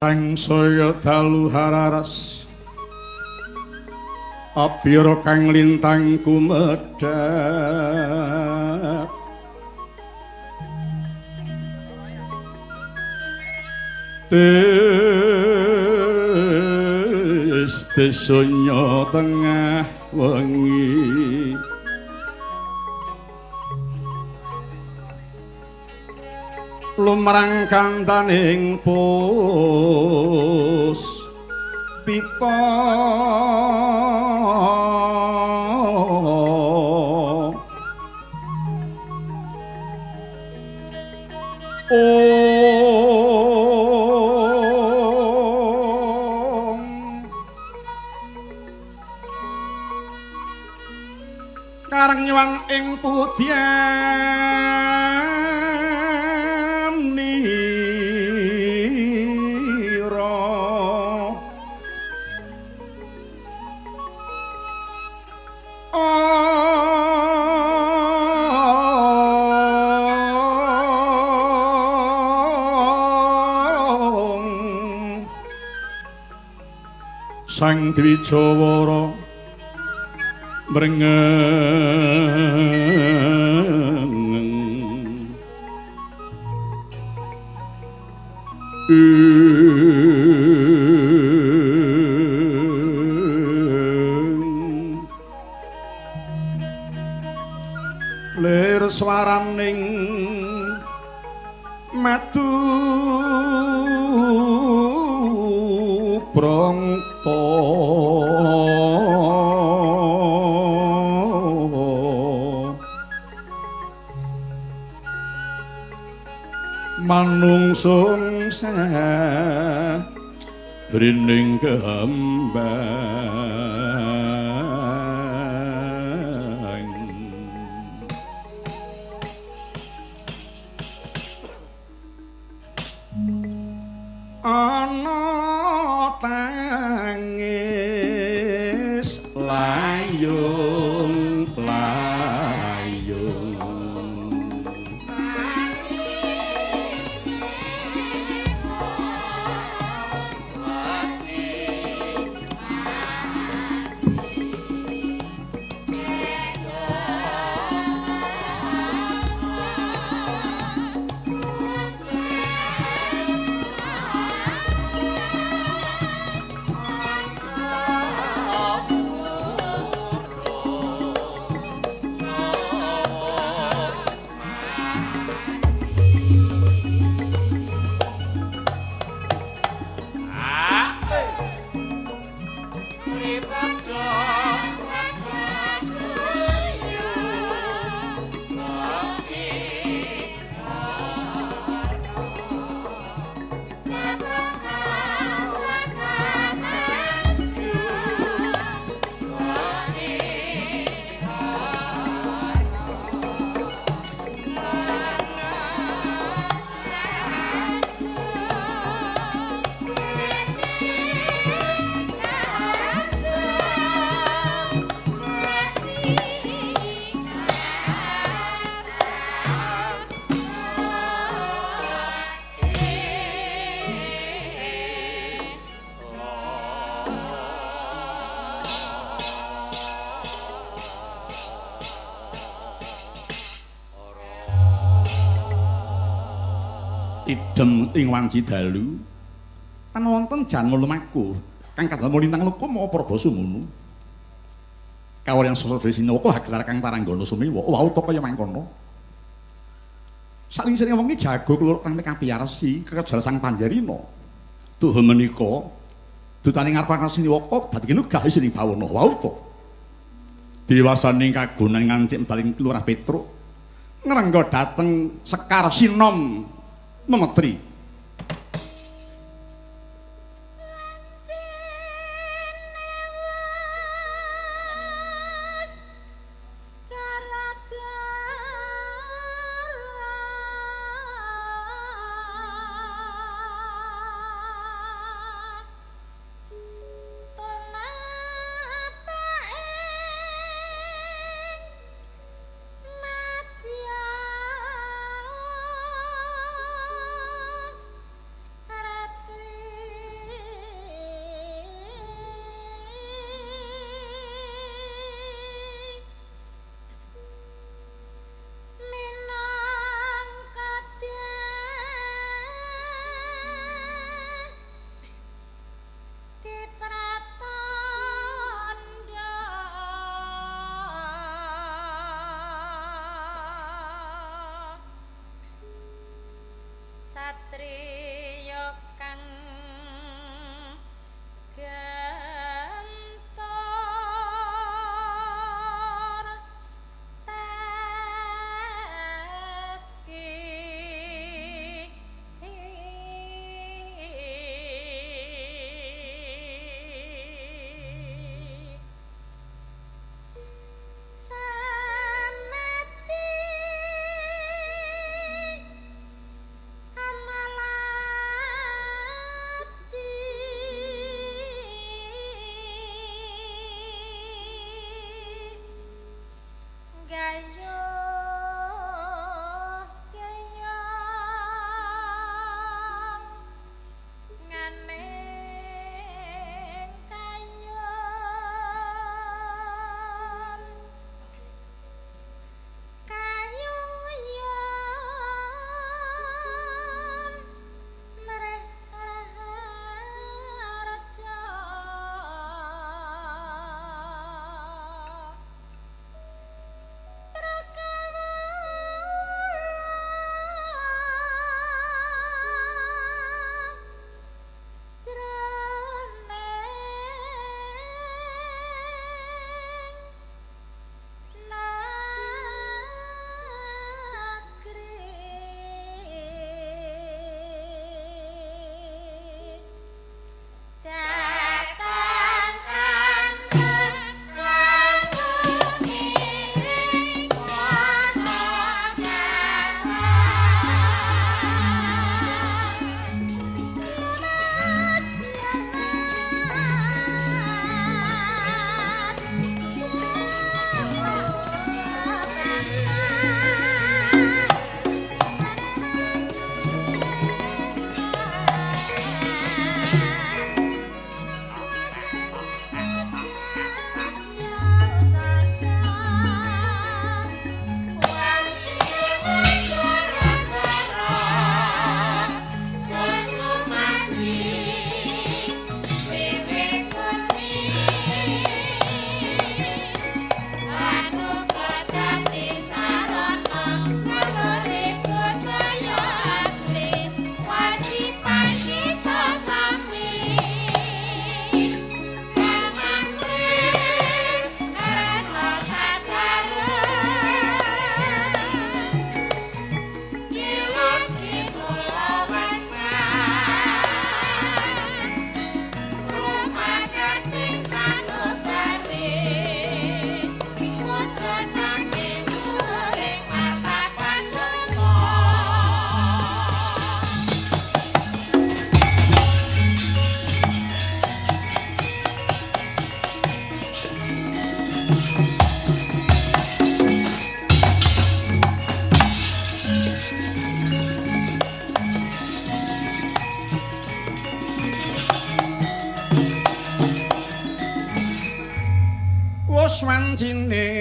Sang saya dalu hararas. Abira kang lintang kumedhap Tes tesonya tengah wengi lumrang kantaning pus. Pita. Karang nyuwang ing pudyan Sang Dwijawara Mrengeng. Ing Lir swaraning metu manungsung sa rining kehambang idem ing wanci dalu. Tan wonten janmu lumaku kang kadal lintang luku mau prabu sumunu kawulyan sosok Desinoko hagelar kang Taranggana Sumewa wau to kaya mangkono Salingsane wengi jago kelur kang kapiyarsi kekejar sang Panjarina tuh menika dutane ngarep Siniwaka dadi kene gawe sining bawana wau to Dewasaning kagunan ngancik baling Lurah Petruk. Ngrengga dateng Sekar Sinom ممطري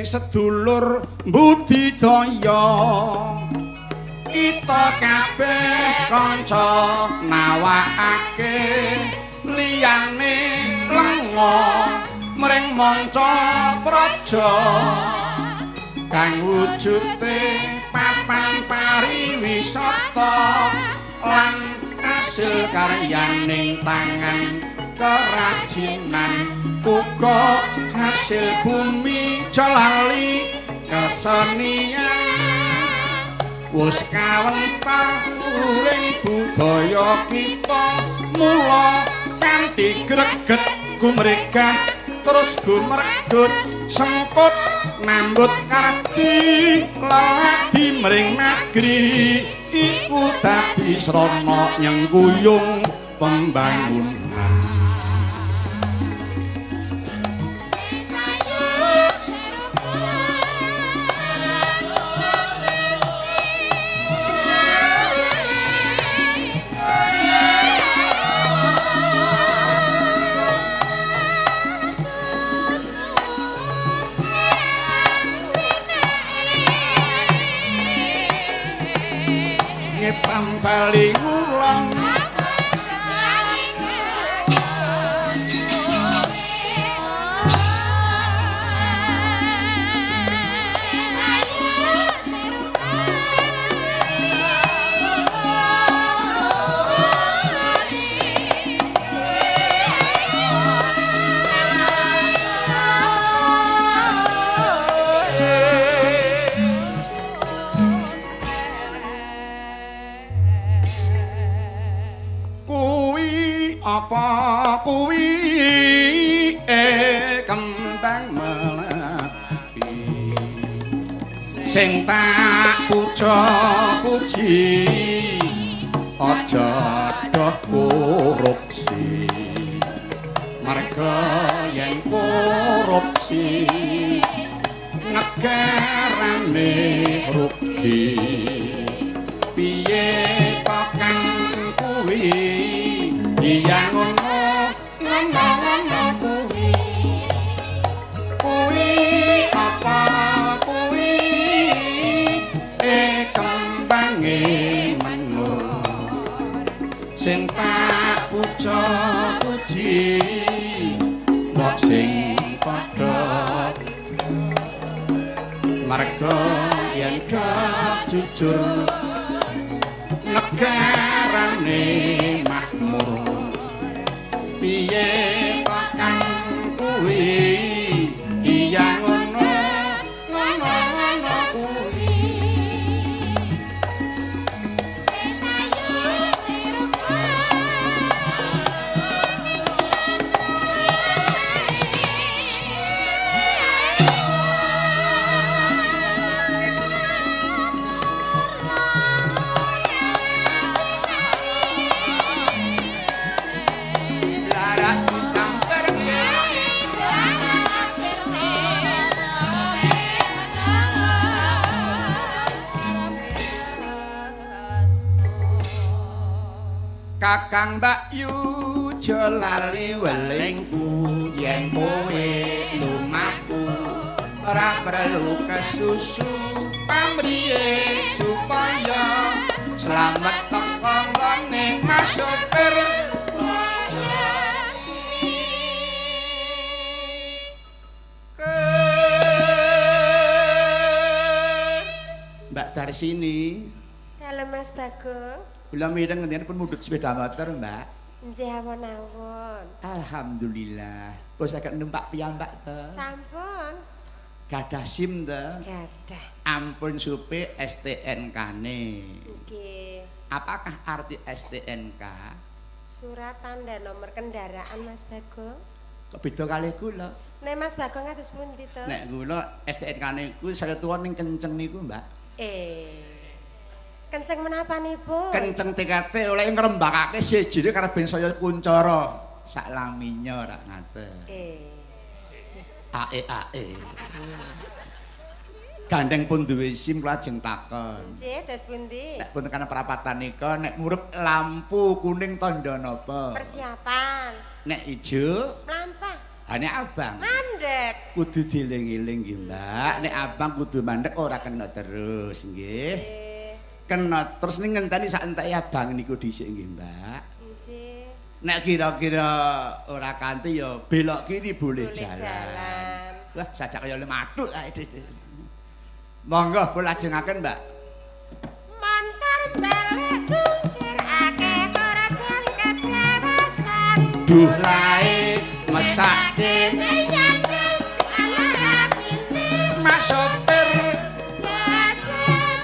sedulur budidaya kita kabeh kanca nawakake liyane lengo mring manca praja. Kang wujude papan pariwisata lan asil karyaning tangan kerajinan uga hasil bumi celali kesenian. Wis kawentar uring budaya kita mula kanthi greget gumregah terus gumregut sengkut nambut karti lagi mring negeri iku dadi srana nyengguyung pembangunan bali ngulang sing tak puja puji aja doh korupsi. Marga yen korupsi negarane rugi marga yen jujur negarane makmur. Piye Mbak dari sini Halo Mas Bagong, kula mireng ngendene pun mudhut sepeda motor, Mbak. nggih awon-awon. Alhamdulillah. Kok saged numpak piyambak to? Sampun Gadah SIM to? gadah. Ampun supe STNK-ne. Nggih. Apakah arti STNK? Surat tanda nomor kendaraan Mas Bagong. Kok beda kalih kula? Nek Mas Bagong kados pundi to? Nek kula STNK niku saya tuwa ning kenceng niku, Mbak. Eh. Kenceng menapa niku? Kenceng TKT oleh ngrembakake sejine karo ben saya kuncara sak laminya ora ngaten. Eh. Ae ae. Gandeng pun duwe SIM lajeng takon. Nggih, dos pundi? Nek pun tekan perapatan nika nek murup lampu kuning tandha napa? Persiapan. Nek ijo Mlampah. Ha nek abang Mandek. kudu dieling-eling nggih, Mbak. Nek abang kudu mandek ora kena terus nggih. Kena terus ning ngenteni sak entek abang niku dhisik nggih, Mbak. Nggih. Nek kira-kira ora kanthi ya belok kiri boleh, Boleh jalan. jalan. Wah, sajak kaya lematuk ae. Monggo kula lajengaken, Mbak. Montor balik jungkir akeh korban ketlewasan. Duh lae mesake Sing nyandeng anak rapine Mas sopir jasem.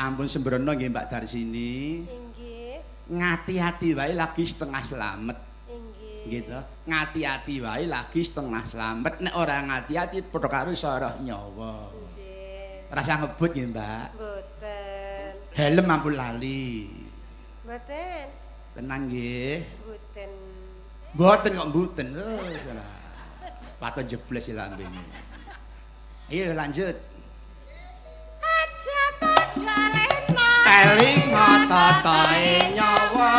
Ampun sembrono nggih Mbak dari sini. Inggih, Ngati-ati wae lagi setengah selamat. Gitu. Ngati-ati wae lagi setengah selamat. Nek ora ngati-ati padha karo soroh nyawa. Nggih. Rasa ngebut nggih, Mbak. Mboten. Helm ampun lali. Mboten. Tenang nggih. Mboten. Mboten kok mboten. Oh, salah. Paton jebles ya lambene. Ayo lanjut. Aja padha lena. Eling tatae nyawa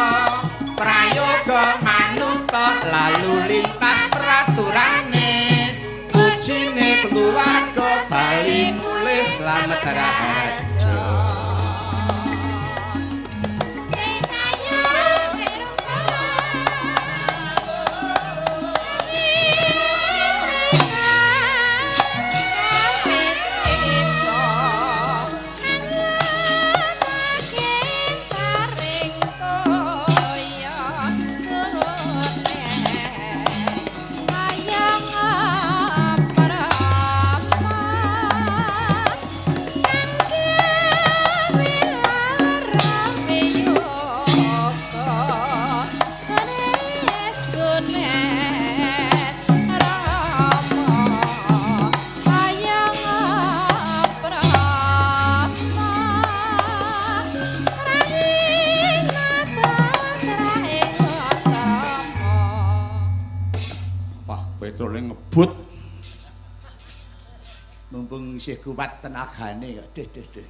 prayoga manuta lalu lintas peraturane 浜から isih kuat tenagane kok. Deh deh deh.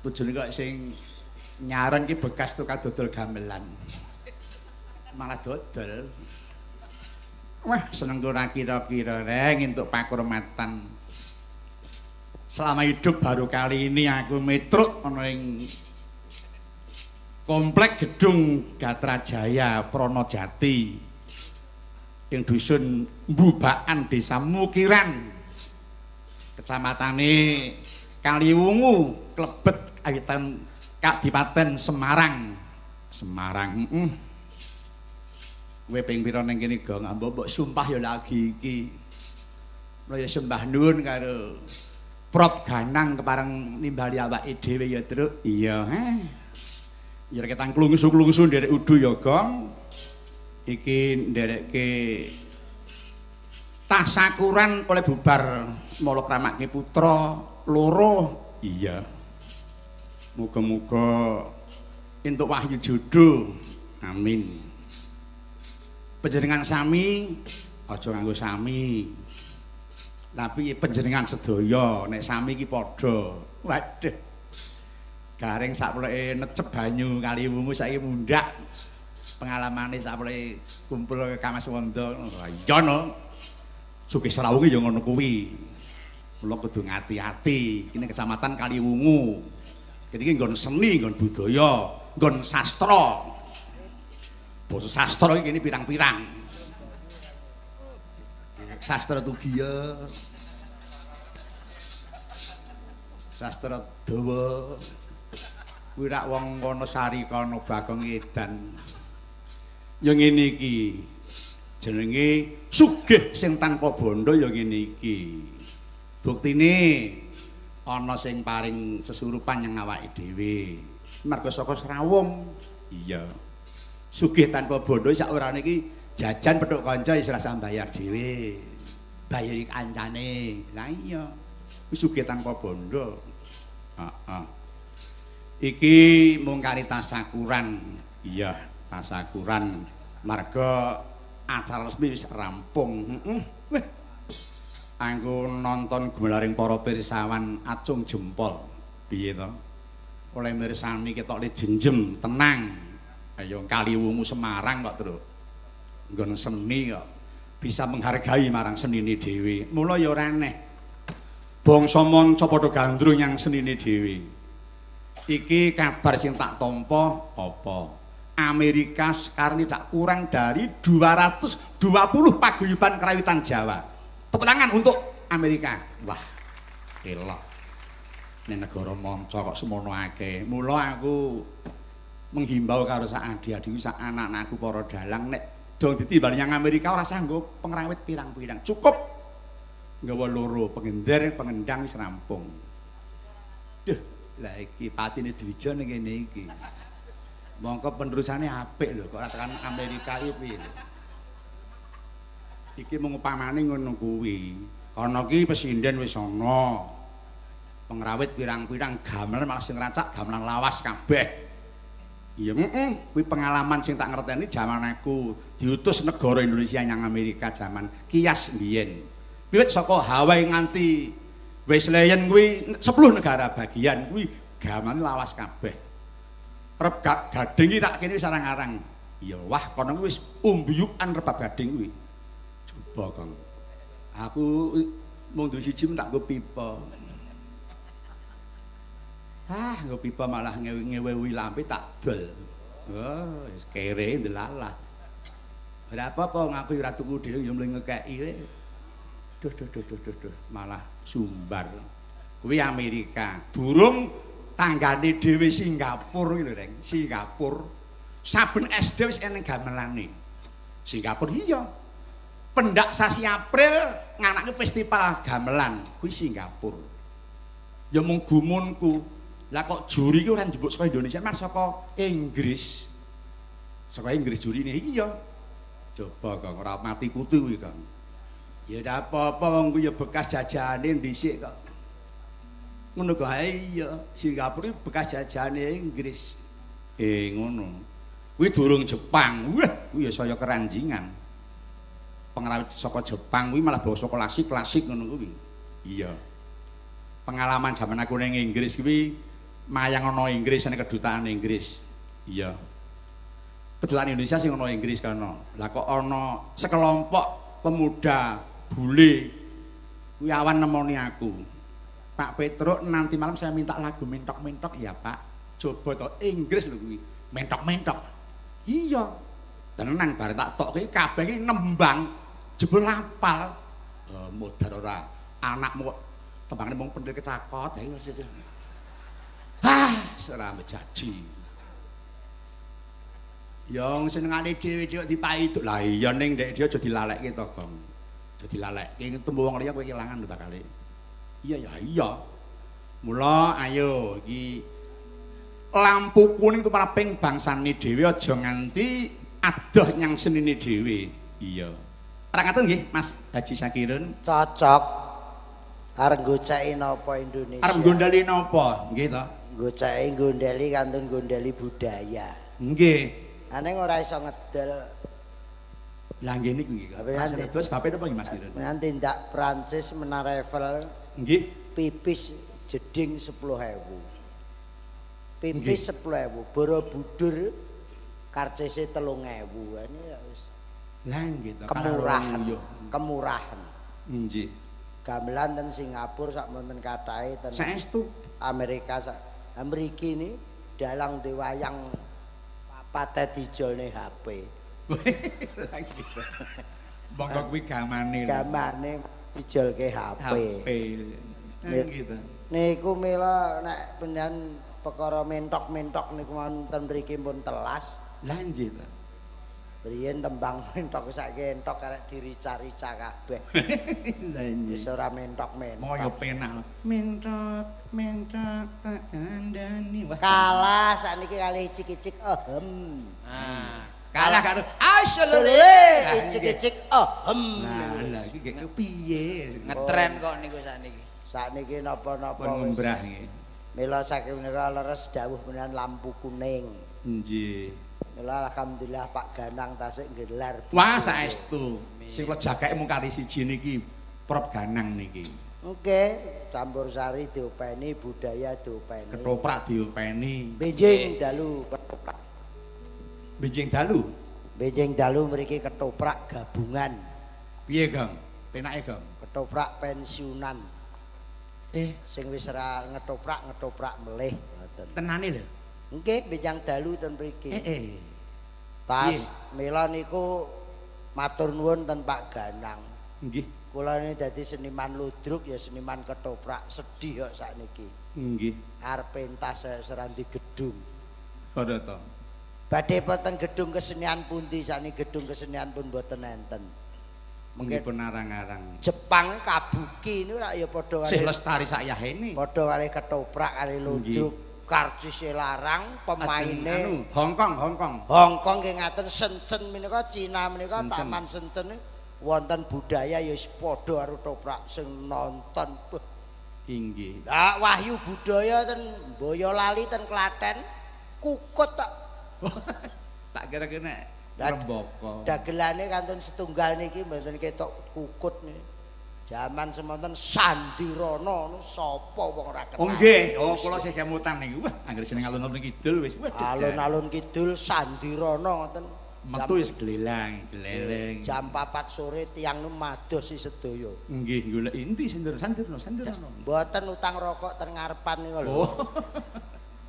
Tujune kok sing nyaran ki bekas tukang dodol gamelan. Malah dodol. Wah, seneng ora kira-kira reng entuk pakurmatan. Selama hidup baru kali ini aku metruk ana ing komplek gedung Gatra Jaya yang dusun Mbubaan Desa Mukiran kecamatane Kaliwungu klebet kawitan Kadipaten Semarang. Semarang heeh kowe ping pira ning kene go ngambok mbok sumpah ya lagi iki. Mulya sembah nuwun karo prop ganang kepareng nimbali awake dhewe ya truk iya heh Ya ketang klungsu-klungsu nderek udu ya, Gong. Iki nderekke tasakuran oleh bubar mala kramake putra loro. Iya. Muga-muga entuk wahyu jodoh. Amin. Panjenengan sami aja nganggo sami. Tapi panjenengan sedaya nek sami iki padha. Waduh. garing sapleke necep banyu kali wungu saiki mundhak pengalamane sapleke kumpul ke Kamas Wanda iya no Sugih Serawung ya ngono kuwi kula kudu ngati-ati kene kecamatan Kaliwungu. Kene iki nggon seni nggon budaya nggon sastra. Basa sastra iki kene pirang-pirang. Sastra tugiya sastra dawa. Kuwi rak wong kono sari kono bagong edan. Ya ngene iki. Jenenge sugih sing tanpa bondo ya ngene iki buktine ana sing paring sesurupan yang awake dhewe. Marga saka Srawung iya. Sugih tanpa bondo sak orane iki jajan petuk kanca wis rasa bayar dhewe. Bayari kancane. Lah iya. Wis sugih tanpa bondo. Heeh. Iki mung kari tasakuran. Iya. Tasakuran. Marga acara resmi wis rampung. Heeh. Weh anggo nonton gemelaring para pirsawan acung jempol. Piye to? Oleh mirsani ketok le jenjem tenang. Ayo kaliwungu Semarang kok terus nggon seni kok. Bisa menghargai marang senine dhewe. Mula ya ora aneh. Bangsa manca padha gandrung yang senine dhewe. Iki kabar sing tak tompo apa? Amerika sekarang tidak kurang dari 220 paguyuban kerawitan Jawa tepuk tangan untuk Amerika. Wah elok. Ini negara monco kok semono ake mula aku menghimbau karo sak adi-adi sak anak-anakku para dalang nek dong ditimbali yang Amerika ora sanggup pengrawit pirang-pirang. Cukup nggawa loro pengender pengendang wis rampung. Duh Lah iki patine Dwija ning kene iki. Mongko penerusane apik lho kok ora tekan Amerika iki piye. Iki mung upamane ngono kuwi. Kono ki pesinden wis ana. Pengrawit pirang-pirang gamelan malah sing racak gamelan lawas kabeh. Iya, heeh, kuwi pengalaman sing tak ngerteni jaman aku diutus negara Indonesia yang Amerika jaman kias mbiyen. Wiwit saka Hawaii nganti Wesleyan kuwi 10 negara bagian kuwi gaman lawas kabeh. Rep gading iki tak kene wis arang-arang. Ya wah kono kuwi wis umbiyukan rebab gading kuwi. Coba Kang. Aku mung duwe siji tak nggo pipa. Ah, nggo pipa malah ngewe-ngewe lampe tak dol. Oh, wis kere ndelalah. Ora apa-apa ngaku ora tuku dhewe ya mling ngekeki. Duh duh duh duh duh malah sumbar. Kuwi Amerika. Durung tanggane dhewe Singapura iki lho, Reng. Singapura. Saben SD wis eneng gamelane. Singapura iya. Pendak sasi April nganake festival gamelan kuwi Singapura. Ya mung gumunku. Lah kok juri ki ora njebuk saka Indonesia, mas saka Inggris. Saka Inggris jurine iya. Coba Kang ora mati kutu kuwi Kang. Ya ora apa-apa wong kuwi ya bekas jajane dhisik kok. Ngono kok iya, Singapura bekas jajane Inggris. Eh ngono. Kuwi durung Jepang. Wah, kuwi ya saya keranjingan. Pengrawit saka Jepang kuwi malah basa klasik klasik ngono kuwi. Iya. Pengalaman zaman aku ning Inggris kuwi mayang ana Inggris ning kedutaan Inggris. Iya. Kedutaan Indonesia sing ana Inggris kana. Lah kok ana sekelompok pemuda bule kuwi awan nemoni aku. Pak Petruk nanti malam saya minta lagu mentok-mentok ya Pak. Coba to Inggris lho kuwi. Mentok-mentok. Iya. Tenan bare tak tok kuwi kabeh nembang jebul lapal. Eh modar ora. Anakmu kok tembangane mung pentil kecakot. Hah, ora mejaji. Yang senengane dhewe-dhewe dipaituk. Lah iya ning ndek dia aja dilalekke to, Gong. Aja dilalekke. Temu wong liya kowe kelangan lho bakale. Iya ya iya. Mula ayo iki lampu kuning tumaraping bangsane dhewe aja nganti adoh nyang senine dhewe. Iya. Ora ngaten nggih, Mas Haji Sakirun. Cocok. Arep goceki napa Indonesia? Arep gondali napa? Nggih to. Goceki gondeli kantun gondeli budaya. Nggih. Aneng ora iso ngedel Lah nggih niku nggih. Mas nanti- terus apa nggih Mas Kirun? nanti ndak Prancis menarevel Nggih. pipis jeding 10.000. Pipis 10.000, Borobudur karcise 3.000. kemurahan. Yo. Kemurahan. Nggih. Gamelan ten Singapura sak monten kathahe ten Saestu. Amerika sak Ameriki ini dalang diwayang papate dijolne HP. Lah gitu. Monggo kuwi gamane. Gamane dijolke HP. HP. Gitu. Niku mila nek pendan perkara mentok-mentok niku wonten mriki pun telas. To. Riyen tembang mentok saiki entok arek dirica-rica kabeh. Wis ora mentok-mentok. Moyo penak. Mentok, mentok tak kandani. Wah, Kalah sakniki kalih icik-icik ehem. kalah karo Sule Lah, icik-icik ehem. Nah, lah iki gek kepiye? Ngetren kok niku sakniki. Sakniki napa-napa wis. ngembrah nggih. Mila saking menika leres dawuh menawan lampu kuning. Nggih. Alhamdulillah Pak Ganang tasik gelar. Wah, saestu. Sing kula jagake mung kali siji niki prop ganang niki. Oke, campur sari diopeni, budaya diopeni. Ketoprak diopeni. Benjing dalu ketoprak. Benjing dalu. Benjing dalu mriki ketoprak gabungan. Piye, Gang? Penake, Gang? Ketoprak pensiunan. Eh, Sing wis ora ngetoprak ngetoprak melih ngoten. tenane lho. Nggih, benjang dalu ten mriki. Eh, eh. Pas mila niku matur nuwun ten Pak Ganang. Nggih. Kula ini dadi seniman ludruk ya seniman ketoprak sedih kok sakniki. Nggih. Arep pentas serandi gedung. Padha to. Badhe wonten gedung kesenian pundi sakniki gedung kesenian pun boten enten. Mungkin pun arang-arang. Jepang kabuki ini ora ya padha Sih kali lestari sak yahene. padha kali ketoprak kali ludruk karcise larang pemaine anu Hongkong, Hongkong. Hongkong nggih ngaten Shenzhen menika Cina menika taman Shenzhen wonten budaya ya wis padha karo toprak sing nonton. Inggih. Lah wahyu budaya ten Boyolali ten Klaten kukut tak tak kira-kira rembaka. dagelane kantun setunggal niki mboten ketok kukut nih. Zaman semonten Sandirana nu sapa wong ora kenal. Oh nggih, oh kula sih kemutan niku. Wah, anggere seneng alun-alun kidul wis. Alun-alun kidul Sandirana ngoten. Metu wis gelelang, geleleng. jam 4 sore tiang nu madosi sedaya. Nggih, golek inti sendir, sandirno, sandirno. Mboten utang rokok ten ngarepan niku lho. Oh.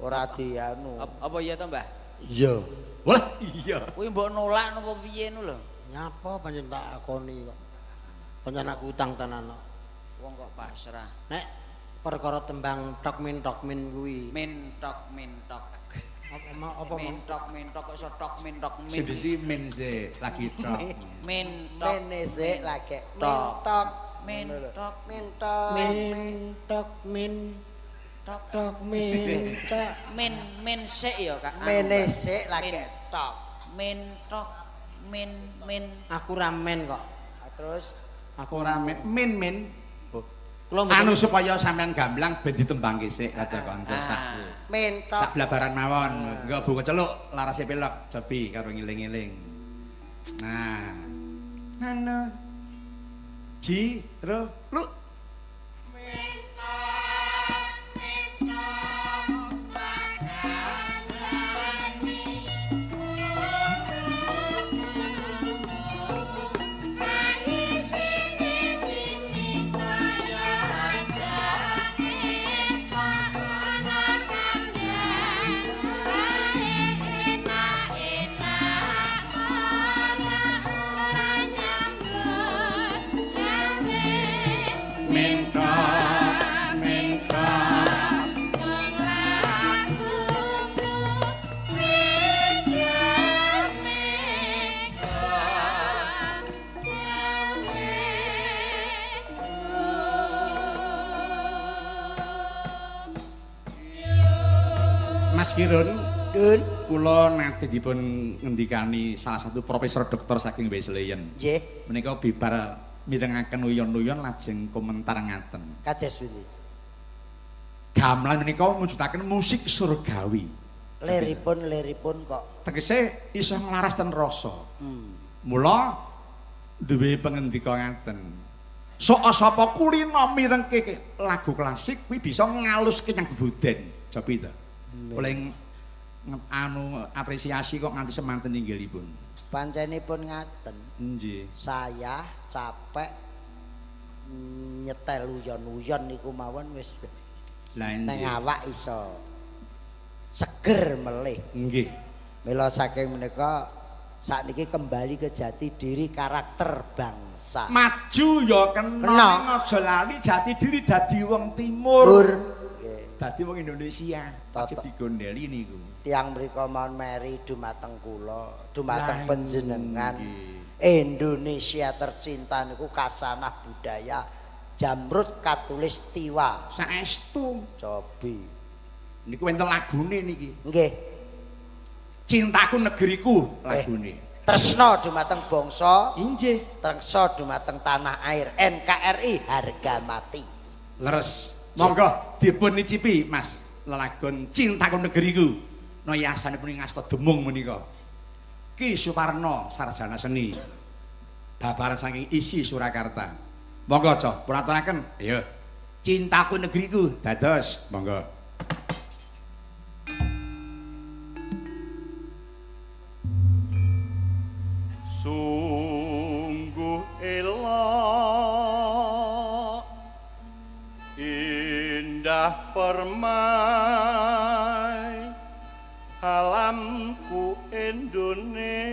Ora dianu. Ap- Apa iya to, Mbah? Iya. Wah, iya. Kuwi mbok nolak napa piye nu lho? Nyapa pancen tak akoni kok. Pancen aku utang tenan kok. Wong kok pasrah. Nek perkara tembang tokmin tokmin kuwi. Mentok mentok. Apa mau apa mau? Mentok mentok kok iso tok mentok Sing min. disi men se lagi tok. Mentok. Mene sik lagi. Mentok. Mentok. Mentok. Mentok. Min tokmin tok tokmin tak Men men sik ya, Kak. Mene sik lagi tok. Mentok. Men men aku ramen kok. Terus Aku Ora men men. Kula mboten- Anu supaya sampean gamblang ben ditembangke sik aja kanca sak. Ah. Sak mentok. blabaran mawon. Enggak buka celuk larase pelok jebi karo ngiling-ngiling. Nah. hana ji ro lu Kirun. Dun, kula nate dipun ngendikani salah satu profesor doktor saking Wesleyan nggih, menika bibar mirengaken uyon-uyon lajeng komentar ngaten. Kados pundi? gamelan menika mujudaken musik surgawi. Liripun liripun kok. tegese iso nglaras ten rasa. Hmm. mula duwe pangendika ngaten. Sok sapa kulina mirengke lagu klasik kuwi bisa ngaluske nyang bebuden japi ta oleh anu apresiasi kok nganti semanten inggilipun Pancenipun ngaten. nggih Saya capek nyetel uyon-uyon niku mawon wis nang awak iso seger melih. nggih Mila saking menika sakniki kembali ke jati diri karakter bangsa. maju ya kena aja lali jati diri dadi wong timur Pur. Dadi wong Indonesia wajib digondeli niku Tiang mriko mohon meri dumateng kula, dumateng panjenengan. Indonesia tercinta niku kasanah budaya Jamrut Katulistiwa. saestu Cobi. niku wonten lagune niki Nggih. cintaku negeriku lagune Tresno dumateng bangsa, inggih tresno dumateng tanah air. NKRI harga mati. leres monggo dipun nicipi Mas. Lelagon cintaku negeriku no yasanipun ing asta demung menika. Ki Suparno sarjana seni. Babaran saking isi Surakarta. Monggo aja pun aturaken. Ayo cintaku negeriku dados. Monggo. Sungguh elok indah permai alamku Indonesia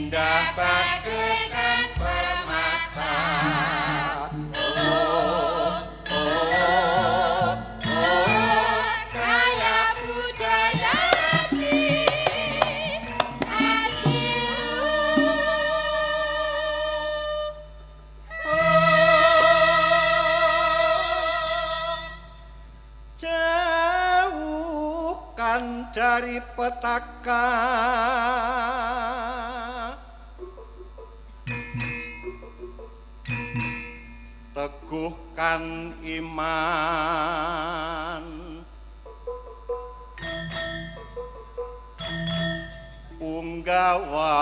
indah bagaikan permata Jauhkan dari petaka. Teguhkan iman. Unggawa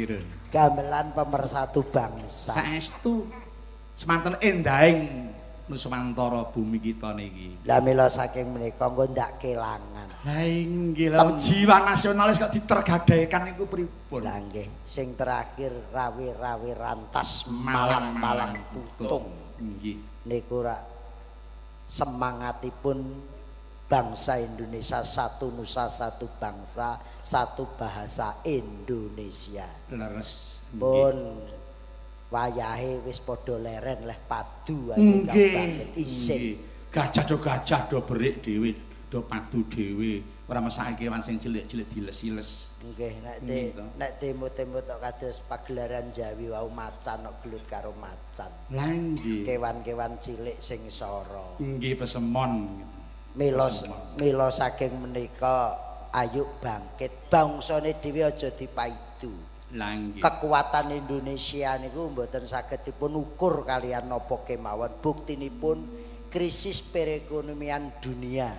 Kirun. gamelan pemersatu bangsa Saestu semanten endahing Nuswantara bumi kita niki. lah mila saking menika engko ndak kelangan Lah inggih lho jiwa nasionalis kok ditergadaikan iku pripun? lah nggih sing terakhir rawi-rawi rantas malang-malang putung. Inggih. niku rak semangatipun bangsa Indonesia satu nusa satu bangsa satu bahasa Indonesia Leres. pun wayahe wis padha leren leh padu ae Nggih. banget Nggih. isih Gajah do gajah do berik dhewe, do padu dhewe. Ora mesake kewan sing cilik-cilik diles-iles. nggih nek te nek temut-temut tok kados pagelaran Jawi wau macan kok gelut karo macan Lah nggih. kewan-kewan cilik sing sora Nggih pesemon. Mila mila saking menika ayo bangkit. Bangsane dhewe aja dipaidu. Kekuatan Indonesia niku mboten saged dipun ukur kalian napa kemawon. Buktinipun krisis perekonomian dunia.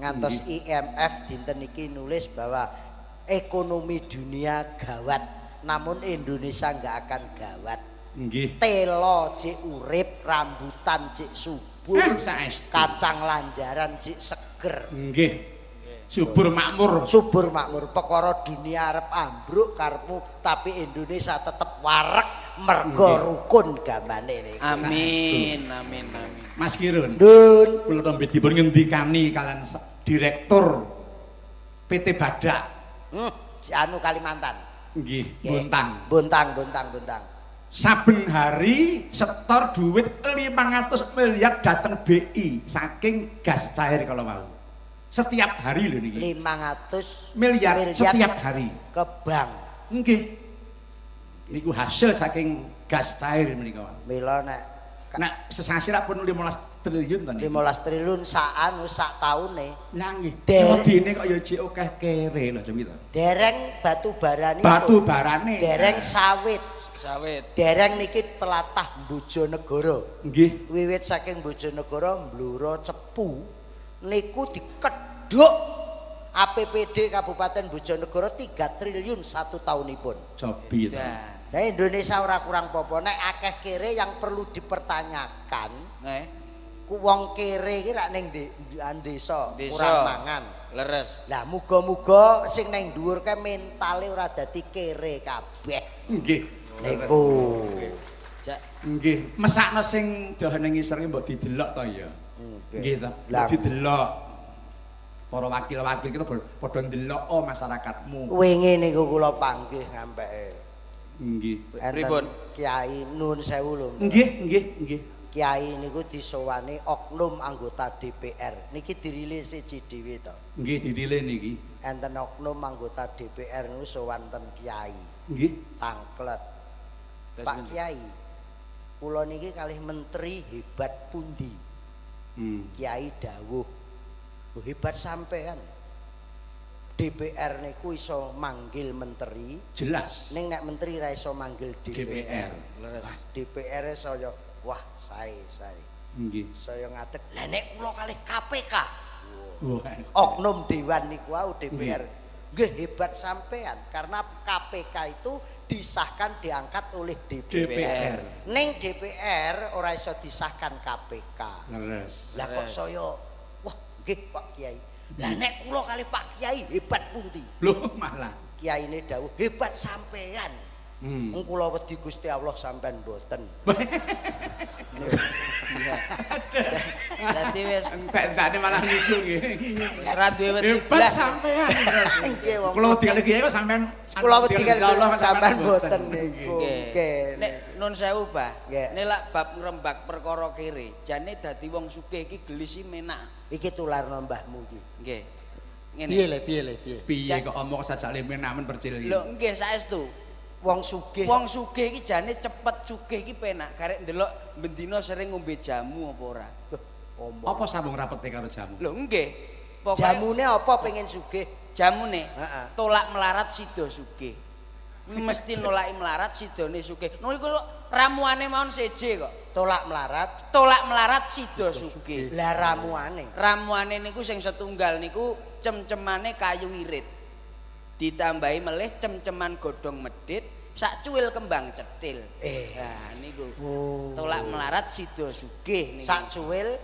Ngantos IMF dinten iki nulis bahwa ekonomi dunia gawat namun Indonesia nggak akan gawat. Nggih. telo cik urip rambutan cik subur Eh, kacang lanjaran cik seger Nggih. Subur makmur. subur makmur perkara dunia arep ambruk karepmu tapi Indonesia tetep warek mergo rukun gamane niku Amin, amin, amin. Mas Kirun. Dun Kula tembe dipun ngendikani kalian direktur PT Badak. hmm, anu Kalimantan Nggih. Bontang. buntang buntang buntang Saben hari setor duit 500 miliar datang BI saking gas cair kalau mau. Setiap hari lho niki. 500 Miliar setiap hari. ke bank Nggih. Niku hasil saking gas cair menika. mila nek Nek sesasi rak pun 15 triliun to niki. 15 triliun sak anu sak taune Lah nggih. Dene kok ya jek akeh kere lho jam itu. dereng batu barani Batu barane. dereng sawit Sawit. dereng niki telatah Bojonegoro Nggih. wiwit saking Bojonegoro Bluro Cepu niku dikedhuk APBD Kabupaten Bojonegoro 3 triliun satu tahunipun. Dan, Nah Indonesia ora kurang popo nek akeh kere yang perlu dipertanyakan eh, ku wong kere iki rak ning de- desa Desa. kurang mangan. leres. Lah muga-muga sing ning dhuwur kae mentale ora dadi kere kabeh. Nggih. Niku. Nggih, mesakno sing dahane ngisor ki mbok didelok to ya. Nggih to. Didelok. Para wakil-wakil kita padha ndelok oh masyarakatmu. Wingi niku kula panggih ngampeke. Nggih. Pripun? Kiai Nun Sewu lho. Nggih, nggih, nggih. Kiai niku disowani oknum anggota DPR. Niki dirilis siji dhewe to. Nggih didile niki. Enten oknum anggota DPR niku sowan ten Kiai Nggih. Tangklet. Pak? Kiai, kula niki kalih menteri hebat pundi? Hmm. Kiai dawuh. Lho hebat sampean. DPR niku iso manggil menteri, Jelas. ning nek menteri ra iso manggil DPR. DPR. Wah, DPR -e saya wah sae sae. Nggih. Saya ngadeg, lah nek kula kalih KPK. Wah. Oknum dewan niku wau DPR. Nggih hebat sampean karena KPK itu disahkan diangkat oleh DPR. DPR. Ning DPR ora iso disahkan KPK. Leres. Lah kok saya wah nggih Pak Kiai. Lah nek kula kali Pak Kiai hebat pundi? Loh malah. Kiai ini dawuh hebat sampean. Hmm. Wong kula wedi Gusti Allah sampean mboten. Dadi wis Entek-entekne malah niku nggih. wis ra duwe wedi blas. sampean. Nggih wong Kula wedi kali kiai kok sampean kula wedi kali Allah sampean mboten niku. Nggih. Nek nun sewu, Bah. Nggih. Nek lak bab ngrembak perkara kere, jane dadi wong sugih iki gelisi menak. Iki tularno mbahmu iki. Nggih. Piye Ngene. le, piye le, piye. Piye kok omong sajake menamen percil iki. Lho, nggih saestu. Wong sugih Wong sugih iki jane cepet sugih iki penak, karek ndelok bendina sering ngombe jamu apa ora. omong. Apa sambung rapete karo jamu? Lho, nggih. Pokoke Jamune apa pengen sugih? jamune Heeh. tolak melarat sida sugih. Mesti nolaki melarat sidone sugih. Niku iku ramuane mawon seje kok. Tolak melarat, Tolak melarat sida sugih. lah ramuane. Ramuane niku sing setunggal niku cem-cemane kayu wirit. Ditambahi melih cem-ceman godhong medhit, sak cuwil kembang cetil. Eh. Nah niku. Oh. Tolak melarat sida sugih niku. Sak cuwil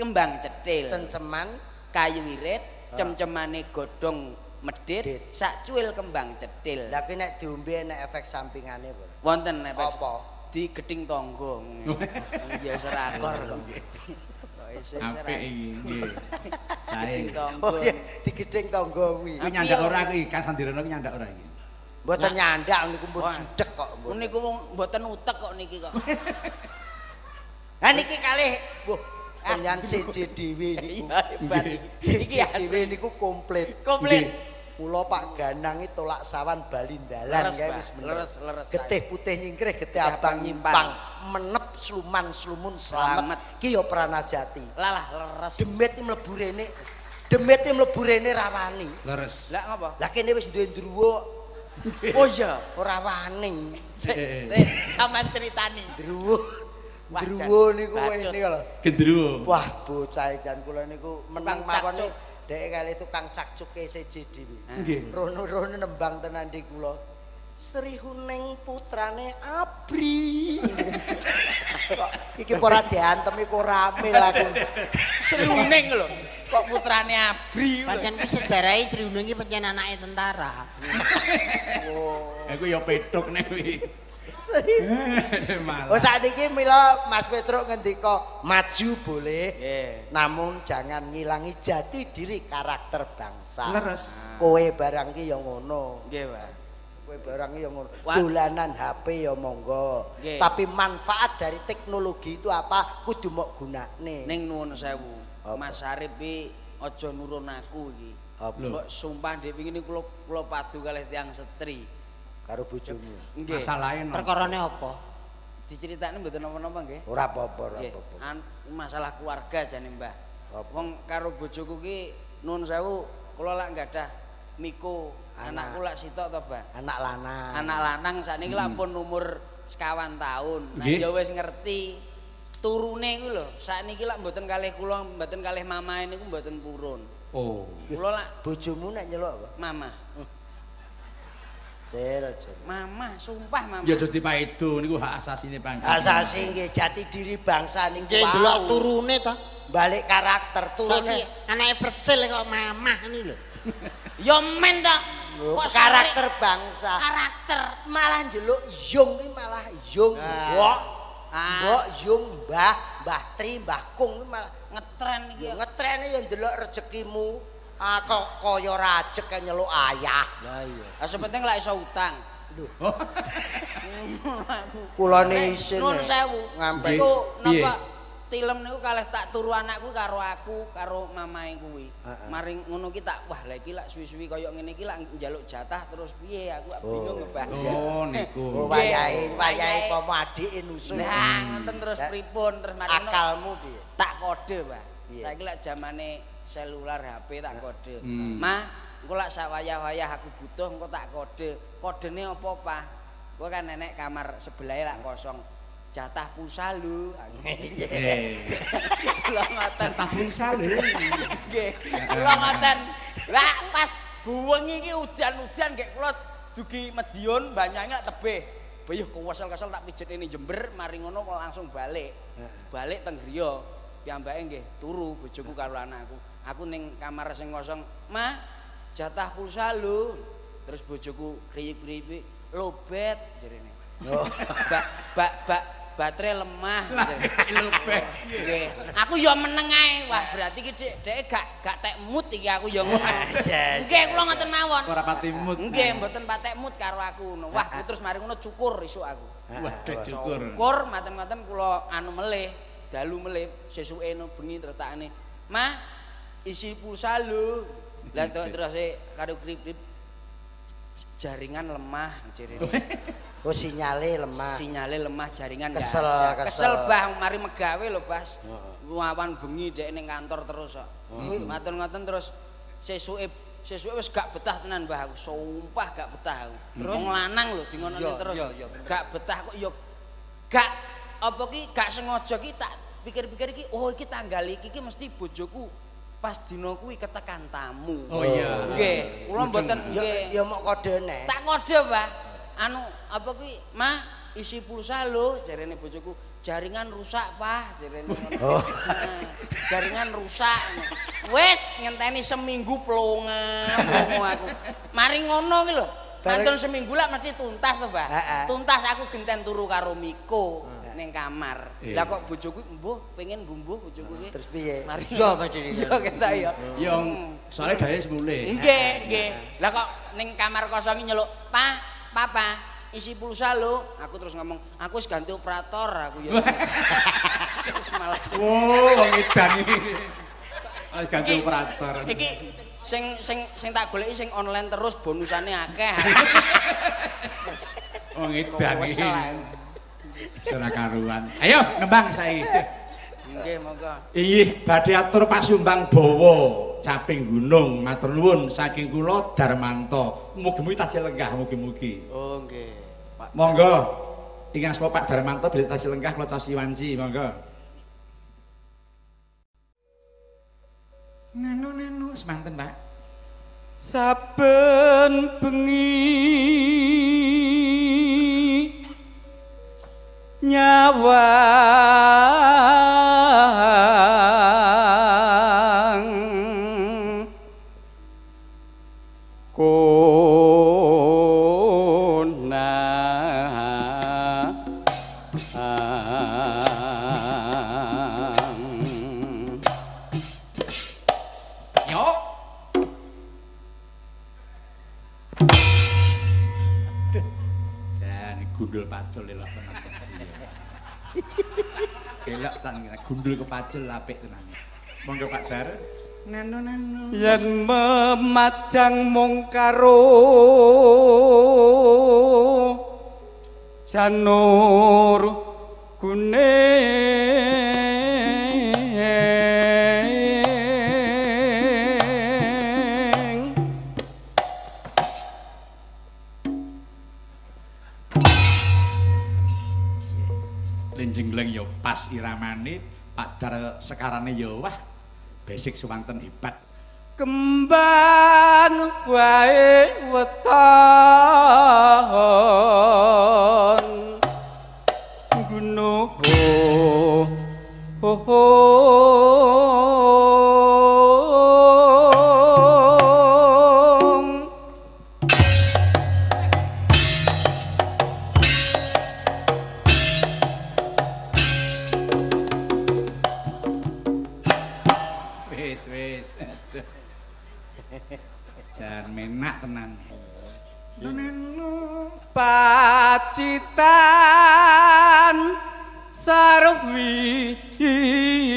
kembang cetil. cenceman kayu wirit, cem-cemane godhong medhit, Medhit. sak cuwil kembang cetil. Lah kuwi nek diombe enek efek sampingane apa? Wonten efek Apa? di geding tangga. Ya serakor kok. Isih Apik iki nggih. Sae. Oh iya, digedeng tangga kuwi. Kuwi nyandak ora iki, Kasandirana ki nyandak ora iki. Mboten nyandak niku mbok Wah. judek kok. mboten. Niku wong mboten utek kok niki kok. Lah niki kalih, Wah, penyan dhewe niku. Iki dhewe niku komplit. komplit. Mula Pak Ganang iki tolak sawan bali ndalan Leres, kae Pak. wis bener. Leres, leres, Getih putih nyingkrih, getih abang nyimpang, menep sluman slumun Slamet. slamet. Ki ya pranajati. Lalah leres. Demit iki mlebu rene. Demit iki mlebu rene rawani. Leres. Lah ngapa? Lah kene wis duwe ndruwa Oh iya. ora wani. Eh. Sampeyan critani. Ndruwa. Ndruwa Jan, niku ini lho. Gendruwo. Wah, bocah jan kula niku meneng Tukang mawon. Dhek kali tukang cakcuke CJ dhewe. Nggih. Rono-rono nembang tenan di kula. Sri Huneng putrane Abri. Kok iki ora diantem iku rame aku. Sri Uning lho. Kok putrane Abri. Pancen ku sejarahe Sri Unung iki pancen anake tentara. Aku ya petuk nek kuwi. Oh sakniki mila Mas Petruk ngendika maju boleh. Namun jangan ngilangi jati diri karakter bangsa. Leres. Kowe barang ki ya ngono. Nggih, Pak. Kowe barang ki ya ngono. Dolanan HP ya monggo. Tapi manfaat dari teknologi itu apa? Kudu mok gunakne. Ning nuwun sewu. Apa? Mas Arif iki aja nurun aku iki. Mbok sumpah dhek wingi niku kula kula padu kalih tiyang setri. Karo bojomu. Nggih. Masalahe no. Perkarane apa? Diceritakne mboten napa-napa nggih. Ora apa-apa, ora apa-apa. Masalah keluarga jane Mbah. Wong karo bojoku ki nuwun sewu kula lak gadah Miko. Anak. Anakku lak sitok to, Mbah. Anak lanang. Anak lanang sakniki lak pun umur sekawan tahun. Nah ya wis ngerti turune ku lho. Sakniki lak mboten kalih kula, mboten kalih mamae niku mboten purun. Oh. Kula lak Bojomu nek nyeluk apa? mama. Cil, cil. Mama, sumpah mama. Ya dadi paido niku hak asasine pangkat. Asasi nggih jati diri bangsa niku Nggih ndelok turune to. Balik karakter turune. Anake percil kok mamah ngene lho. Ya men to. Lho, Kok karakter bangsa. karakter. Malah njeluk yung ki malah yung mbok. Ah. Mbok yung mbah, mbah Tri, mbah Kung ki malah Ngetren iki. ya ngetrene ya ndelok rezekimu. Ah kok kaya rajek kaya nyeluk ayah. Lah iya. Ah sepenting lak iso utang. Kula Nek, isin. Nun sewu. Ngampe. Iku Piye? napa tilem niku kalih tak turu anakku karo aku karo mamae kuwi. Maring ngono ki tak wah lha iki lak suwi-suwi kaya ngene iki lak njaluk jatah terus piye aku Oh. bingung ngebah. Oh niku. Oh wayahe, wayahe pomo adike nusul. Nah, ngoten terus Lah, pripun terus mari ngono Akalmu piye? tak kode, Pak. Piye? Saiki lak zamane selular HP tak kode. Hmm. Mah, engko lak sak wayah-wayah aku butuh engko tak kode. Kodene apa, Pak? Engko kan nenek kamar sebelahe lak kosong. Jatah pulsa lho. Eh, Kula ngoten. jatah pulsa lho. Nggih. Kula ngoten. Lah pas buwengi iki udan-udan gek kula dugi Madiun lak tebih. Bayuh kewesel-kesel tak pijet ini Jember, mari ngono langsung balik. Balik teng griya. Piyambake nggih turu bojoku karo anakku. Aku ning kamar sing kosong, "Mah, jatah pulsa lho." Terus bojoku kriyip-kriyip, "Lobet," jarene. Oh. Bak bak bak baterai lemah. Lobet. Nggih. Aku ya meneng ae. Wah, berarti iki Dek, Dek gak gak tek mood iki aku ya ngono. Nggih, kula ngoten mawon. Ora pati mood. Nggih, mboten patek mood karo aku ngono. Wah, terus mari ngono cukur isuk aku. Waduh cukur. Cukur maten-maten kula anu melih, dalu melih sesuke no bengi terus takane. Mah, isi pulsa lho. Lah terus terus e karo krip-krip jaringan lemah jarene. Oh sinyale lemah. sinyale lemah jaringan Kesel, ada. kesel. bah mari megawe lho Bas wawan bengi dek ning kantor terus kok matur ngoten terus sesuke sesuke wis gak betah tenan Mbah aku sumpah gak betah aku wong lanang lho dingonone Iya, terus iya, bener. gak betah kok ya gak apa ki gak sengaja ki tak pikir-pikir iki oh iki tanggal iki ki mesti bojoku pas dina kuwi ketekan tamu. Oh iya. nggih. Kula mboten nggih. ya mau kodene. tak kode Pak anu apa kuwi? Mah isi pulsa lho. Jarene bojoku jaringan rusak Pak. Jarene ngono. Oh. Nah, jaringan rusak. Wis ngenteni seminggu plonga plongo aku. Mari ngono ki lho. Mantun seminggu lah mesti tuntas to. Heeh. Tuntas aku genten turu karo Miko ning kamar. Lah kok bojoku mbuh pengen bumbuh bojoku ki. Terus piye? Mari. Iya, mesti. Yo ketok ya. Yang soalnya daya semule. Nggih, nggih. Lah kok ning kamar kosong iki nyeluk, "Pa, papa, isi pulsa lho." Aku terus ngomong, "Aku wis ganti operator aku ya." Terus malah Oh, wong edan iki. Wis ganti Iki- operator. Iki sing sing sing tak goleki sing online terus bonusane akeh. Wong edan iki. Ora karuan. Ayo nembang saiki. Nggih, monggo. Inggih badhe atur pasumbang bawa caping gunung matur nuwun saking kula Darmanto. Mugi-mugi tasih lenggah mugi-mugi. Oh, nggih. Pak. Monggo. Ingkang sapa Pak Darmanto bilih tasih lenggah kula casi wanci, monggo. Nanu nanu semanten, Pak. Saben bengi nyawang gundul kepacul apik tenan. Monggo Pak Dar. Nanu nanu. yen memajang mung karo janur kuning Pak Dar sekarane yo wah basic sewanten hebat. kembang wae weton gunung ho ho Wis pacitan sarwi jenang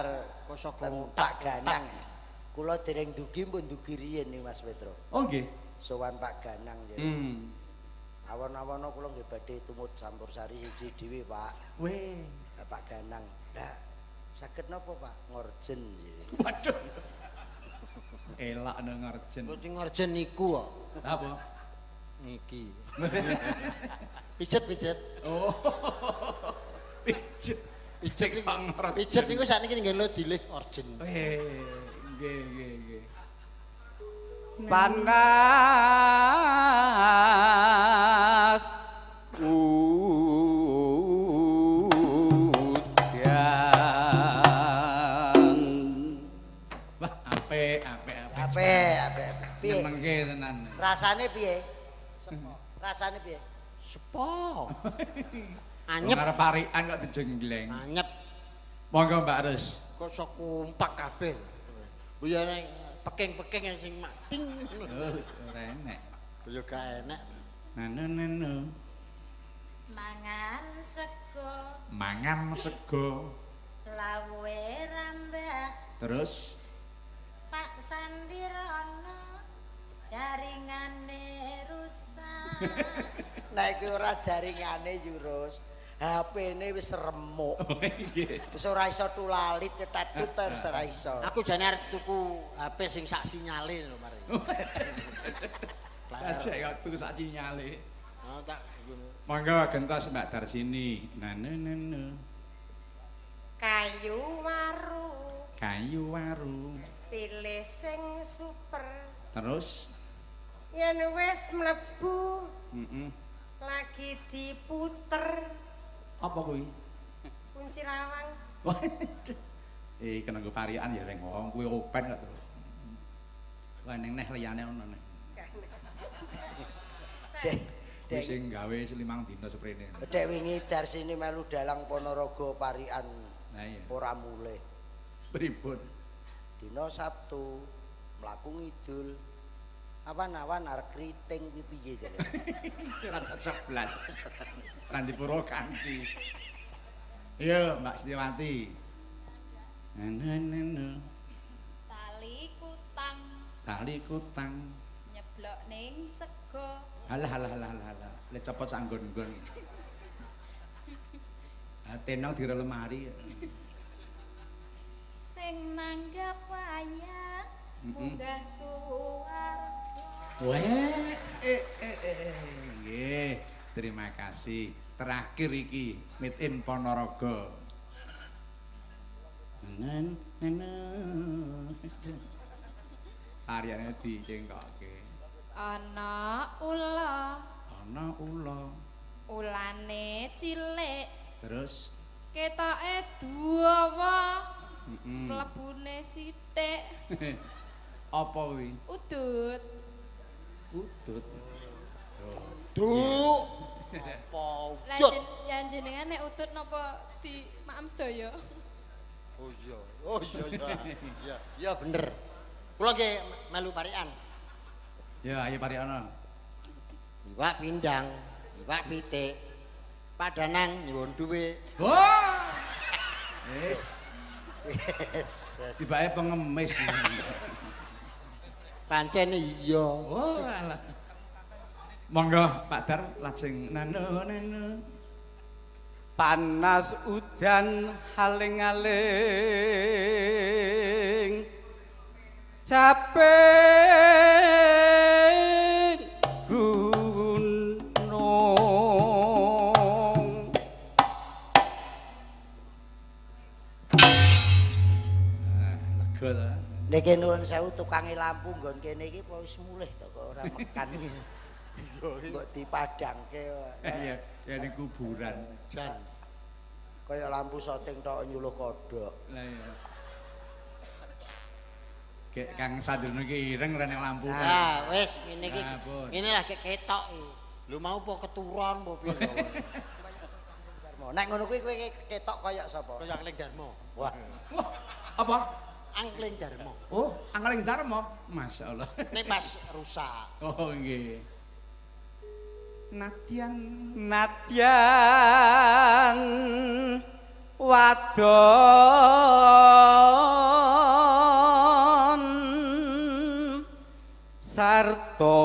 ten kontak, Pak Ganang. Kula dereng dugi pun dugi riyen nih Mas Petro. Oh nggih. Sowan Pak Ganang jadi. Hmm. Awon-awon kula nggih badhe tumut campur sari siji dhewe, Pak. Weh. Lah, Pak Ganang. Lah saged napa, Pak? Ngorjen jadi. Waduh. Elak nang ngarjen. Kok ngorjen niku kok. Apa? Niki. Pijet-pijet. Oh. Pijet. Pijet niku. Pangrot. Pijet niku sakniki nggih lo dilih orjen. Eh, nggih nggih nggih. panas udan Wah, apik apik apik. Apik, apik. Piye? Nyenengke tenan. Rasane piye? Sepo. Rasane piye? Sepo. Anyep. Anyep. Arep parikan kok dijenggleng. Anyep. Monggo Mbak Res. Kok sok kompak kabeh. Buyane peking-peking sing mak ting. Oh, ora enek. Ya gak enak. Nanu nanu. Mangan sego Mangan sego. lawe rambak Terus Pak Sandirono jaringane rusak Nek ora jaringane Yurus. HP-ne wis remuk. oh nggih. Wis ora iso tulalit cetetut terus ora iso. Aku jane arep tuku HP sing sak sinyale lho mari. Aja kok tuku sak sinyale. Oh tak Monggo gentos Mbak Darsini. Nanu. Kayu waru, Kayu waru. pilih sing super. Terus Yen wis mlebu heeh. lagi diputer Apa kuwi? kunci lawang. eh kena nggo parikan ya reng wong kuwi open kok terus. Wah ning neh liyane ono neh. Dek, Kuwi dek, sing gawe selimang dina sprene. dek wingi Darsini melu dalang Ponorogo parikan Nah iya. ora mulih. Pripun? Dina Sabtu mlaku ngidul. Awan-awan arep kriting kuwi piye jare? Rasa seblas. Randi pura kanthi. Iya, Mbak Setiawati. Nanu tali kutang Tali kutang. nyeblok ning sego Halah halah halah halah halah. Le cepet sanggon-gon. Ah tenong di lemari. sing nanggap wayang munggah suwarga Weh, eh eh eh eh. Nggih, terima kasih. Terakhir iki Meet in Ponorogo. Nen nen. Ariane dicengkokke. ana ula Ana ula. ulane cilik Terus ketoke dawa mm mlebune sithik apa kuwi? udut Udut. Duk. Apa Lah jen- jan jenengan nek udut napa di maem sedaya Oh iya. Oh iya iya. Iya, iya bener. Kula nggih melu parikan. Ya, ayo pariono. Iwak pindang, iwak pitik. Padanang nyuwun dhuwit. Wah! Wis, Wis. tibake pengemis. Pancen iya. Oh, alah. Monggo Pak Dar lajeng nanu nanu. panas udan haling-aling capek Niki nuwun sewu tukange lampu nggon kene iki apa wis mulih to kok ora mekan iki. Mbok dipadangke kok. Iya, ya ning kuburan. Jan. Kaya lampu syuting tok nyuluh kodhok. Lah iya. Kek Kang Sadrono ki ireng ora ning lampu. Nah, wis ngene iki. Ngene lah kek ketok iki. Lho mau apa keturon apa piye. Darmo. Nek ngono kuwi kowe ketok kaya sapa? Kaya Angling Darmo. Wah, Wah, apa? Angling Darmo. Oh, Angling Darmo. Masyaallah. Nek pas rusak. Oh, nggih. Natian Nadyan wadon sarta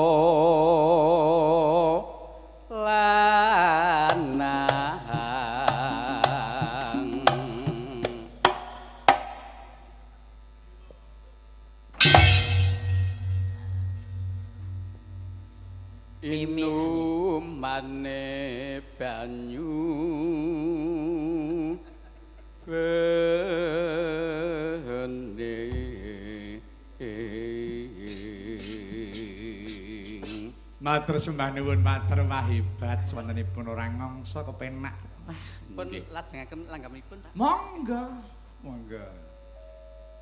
Matur sembah nuwun matur wahibat swantenipun orang ngongso kepenak. Wah, pun lajengaken langgamipun Pak Monggo. Monggo.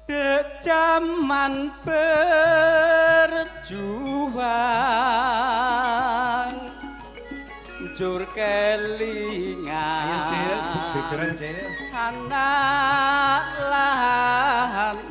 Dek jaman berjuang Jur kelingan Ayo cil, beberan cil. Anak lanang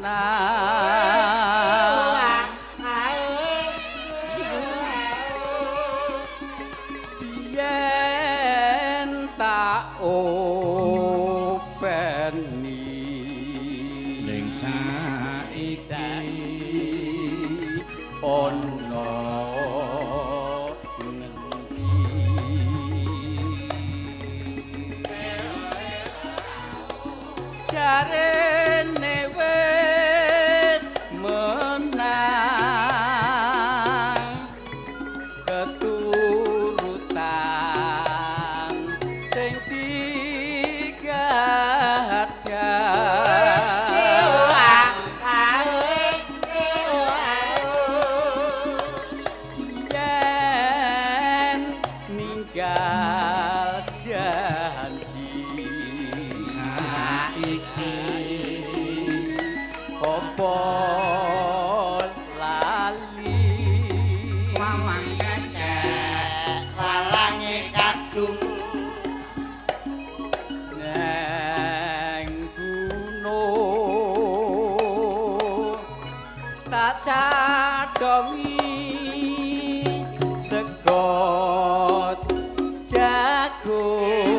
jagung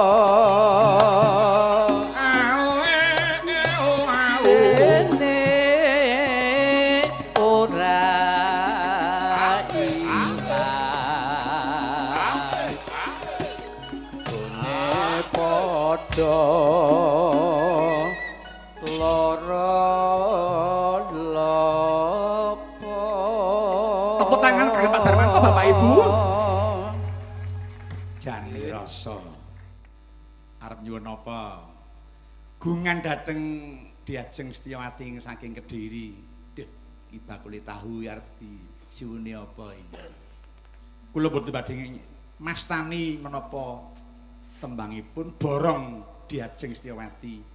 Dateng Diajeng Setyawati ing saking Kediri. Duh, iki bakule tahu arep disuwuni apa iki? Kula boten badhe mastani menapa tembangipun borong Diajeng Setyawati.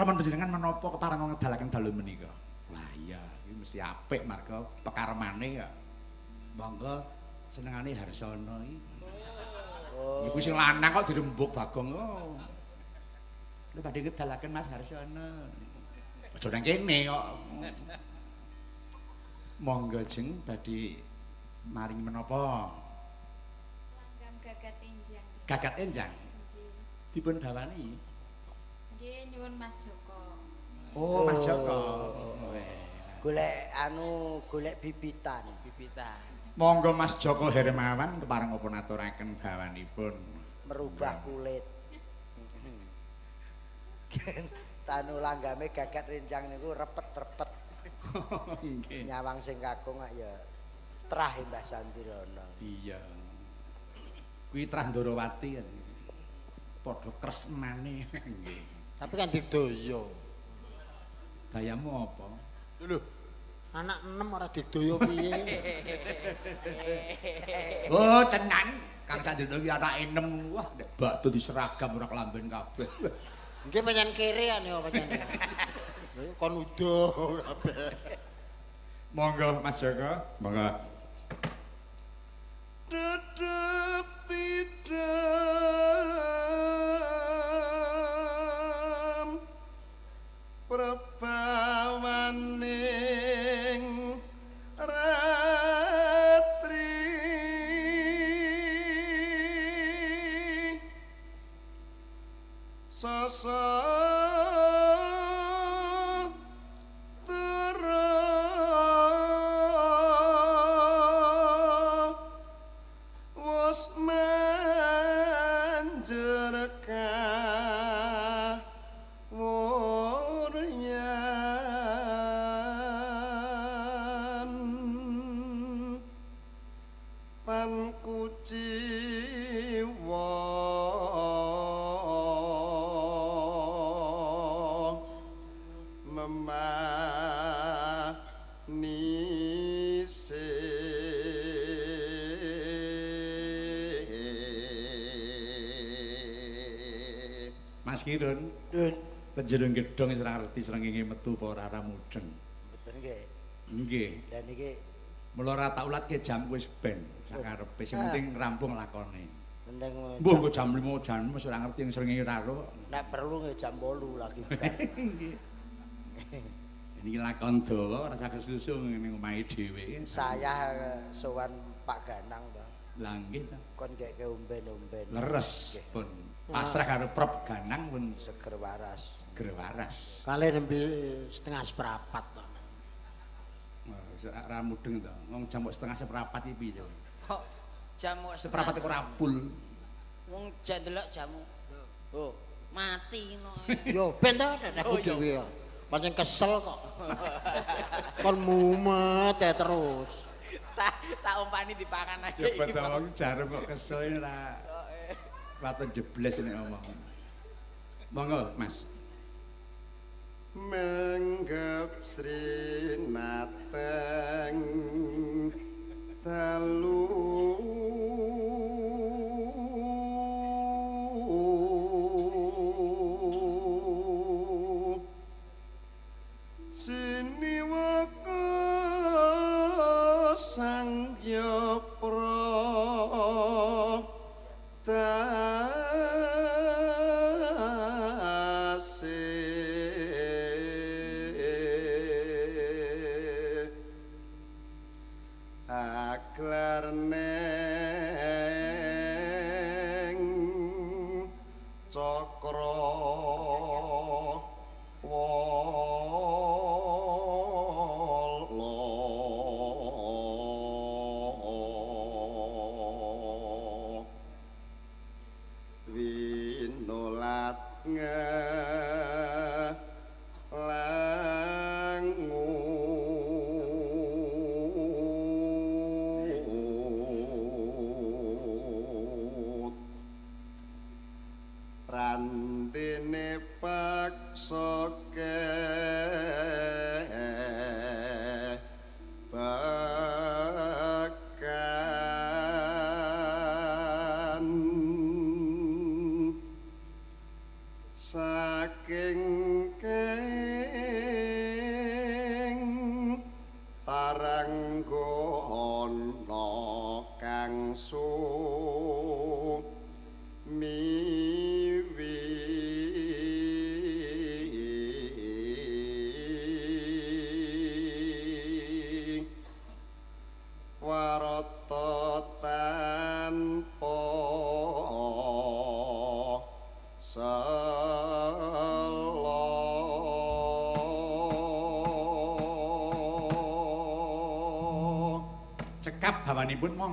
Raman panjenengan menapa keparang ngedalaken dalu menika? Lah iya, iki mesti apik marga pekarmane ya. Monggo senengane Harsana iki. Oh. Iku sing lanang kok dirembuk Bagong. Oh. Lha badhe ngedalaken Mas Harsana. Aja nang kene kok. Monggo jeng badhe maring menapa? Langgam gagat enjang. Gagat enjang dipun bawani. Nggih nyuwun Mas Joko. Oh, Mas Joko. Golek anu golek bibitan. bibitan Monggo Mas Joko Hermawan kepareng apa naturaken bawanipun. merubah kulit. Tanu langgame gagat rencang niku repet-repet. Nggih. Nyawang sing kakung kok ya trah Mbah Sandirana. Iya. Kuwi Trandrawati. Padha kresnane. Nggih. Tapi kan didoyo. Dayamu apa? Lho, anak enam ora didoyo piye? Oh, tenan. Kang Sanjono iki anake enem. Wah, nek bakto diseragam ora kelamben kabeh. Nggih pancen kere ane apa pancen. Kon udo kabeh. Monggo Mas Joko, monggo. Dedep tidam Penjeneng gedhong wis ora ngerti srengenge metu apa ora ora mudeng. mboten nggih. Nggih. Dan iki Mula ora tak ulatke jam wis ben sakarepe sing penting rampung lakone. penting Mbuh engko jam 5 jam wis ora ngerti yang srengenge ora ro. nek perlu nggih jam 8 lagi bar. Nggih. Ini lakon dawa rasa kesusu ning omahe dhewe. Saya eh, sowan Pak Ganang to. Lah nggih ta. Kon gek umben-umben. Leres pun. Pasrah karo Prop Ganang pun seger waras. Seger waras. Kali nembe setengah seprapat to. Ora ora mudeng to. Wong jam setengah seprapat iki piye to? Kok jam kok Seprapat kok ora pul. Wong jak delok jamu. Oh, mati no. Yo ben to nek aku dhewe ya. Pancen kesel kok. Kon mumet ya terus. tak tak umpani dipangan aja. Cepet iki, to wong jarum kok kesel ini ora waton jebles nek ngomong. Monggo, Mas. Menggep srinateng dalu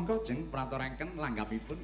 monggo jeng prantoraken langgapipun.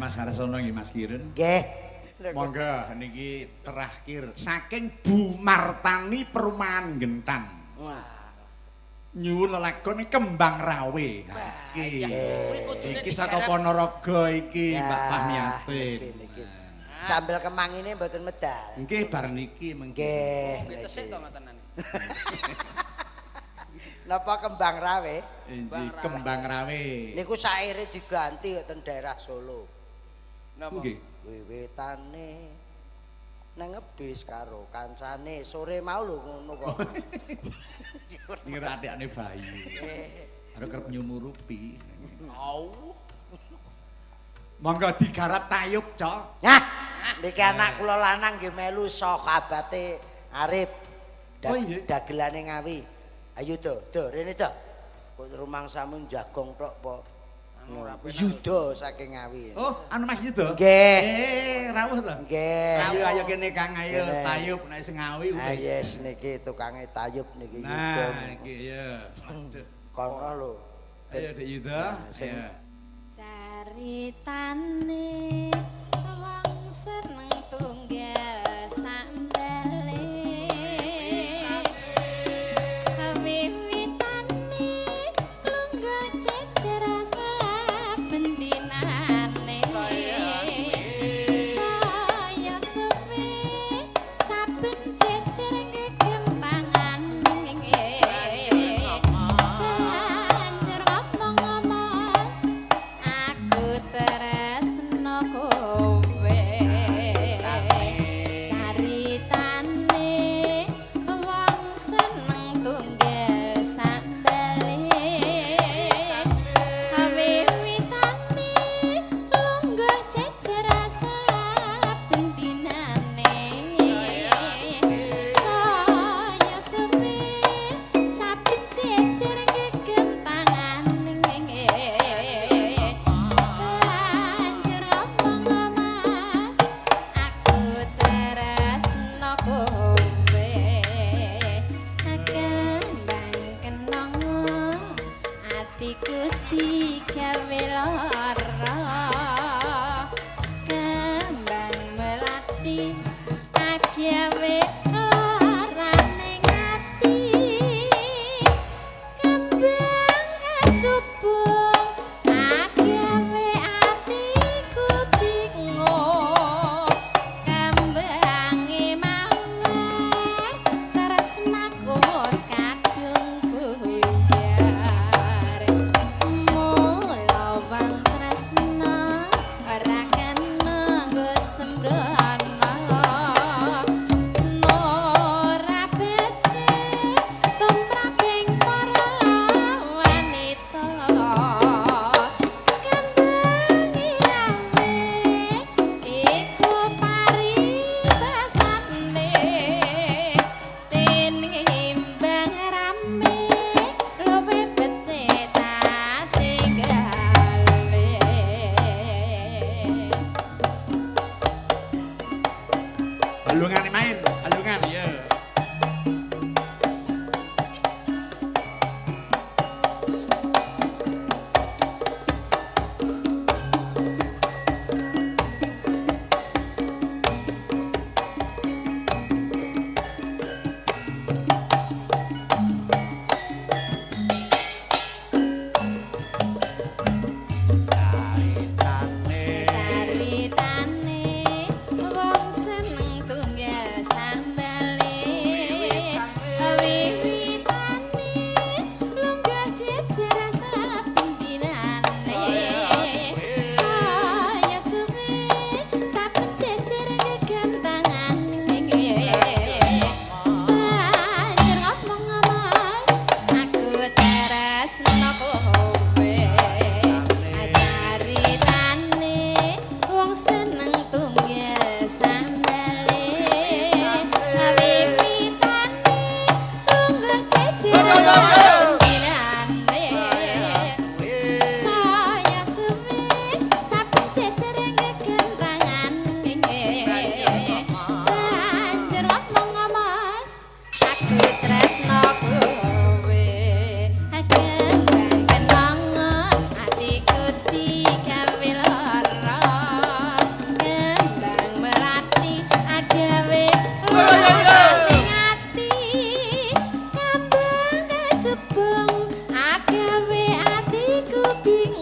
Mas Harsono nggih Mas Kirun. Nggih. Monggo niki terakhir saking Bu Martani Perumahan Gentan. Nyuwun lelagon kembang rawe. Iki. Iki saka Ponorogo iki Mbak niki. Sambel kemang ini mboten medal. Nggih bareng niki mengki. Nggih. Tesik to. Napa kembang rawe? Inji kembang rawe. Niku saire diganti ten daerah Solo. Napa? Nggih. Wiwitane nang ngebis karo kancane sore mau lho ngono kok. Niki adik-ane bayi. Karo kerep nyumurupi. Au. Monggo digarap tayub, Cok. Nah, niki anak kula lanang nggih melu sahabate Arif. Oh, iya. Dagelane ngawi. Ayo to, to rene to. Kok rumangsamu jagong tok po. Yuda saking ngawi. Oh, anu Mas Yudo? Nggih. Eh, rawuh to. Nggih. Ayo ayo kene Kang ayo tayub nek sing ngawi Ah wis. yes niki tukange tayub niki Yuda. Nah, iki ya. Aduh. Kono lho. Ayo. Nah, sing- Ayo. Caritane wong seneng tunggal agawe atiku bingung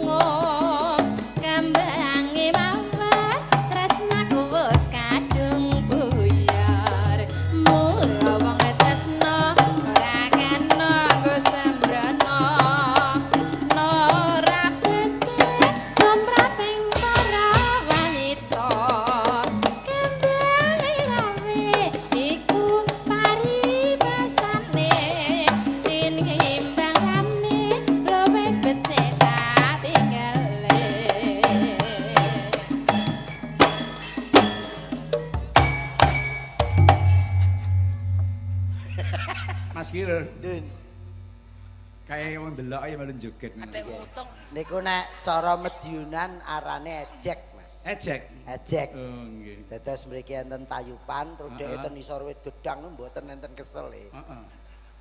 Atek utang. Niku nek cara Medyunan arane ejek, Mas. Ejek. Ejek. Oh, nggih. Dados mriki enten tayupan terus dhek enten isor wit gedang niku mboten enten kesel e. Heeh.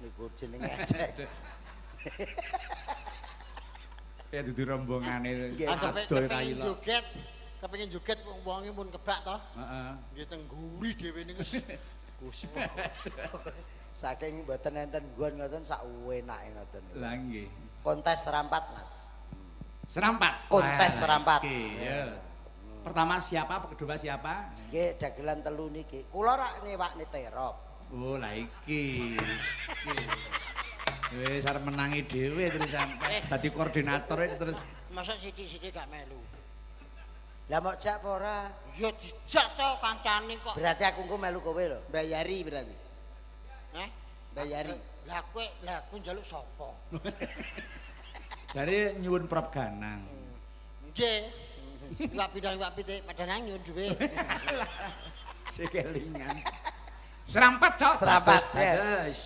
Niku jenenge ejek. Ya dudu rombongane adoh kepengin kayu. joget, kepengin joget wong wonge pun kebak to. Heeh. Nggih tengguri dhewe niku. Gus. Saking mboten enten nggon ngoten sak enake ngoten. Lah nggih. Kontes serampat, Mas. Serampat. Kontes Wah, serampat. Oke, ya. Pertama siapa? Kedua siapa? Nggih dagelan telu niki. Kula rak newakne terop. Oh, lah iki. Wis arep menangi dhewe terus sampe dadi koordinator terus Masa sithik-sithik gak melu. Lah mok jak apa ora? Ya dijak to kancane kok. Berarti aku engko melu kowe lho. Bayari berarti. Eh? Bayari. Lah kowe, lah kowe njaluk sapa? jare nyuwun prop ganang. Nggih. Iwak pidang iwak pitik padha nang nyun duwe. Sekelingan. Serampat, Cok. Serampat, Dados,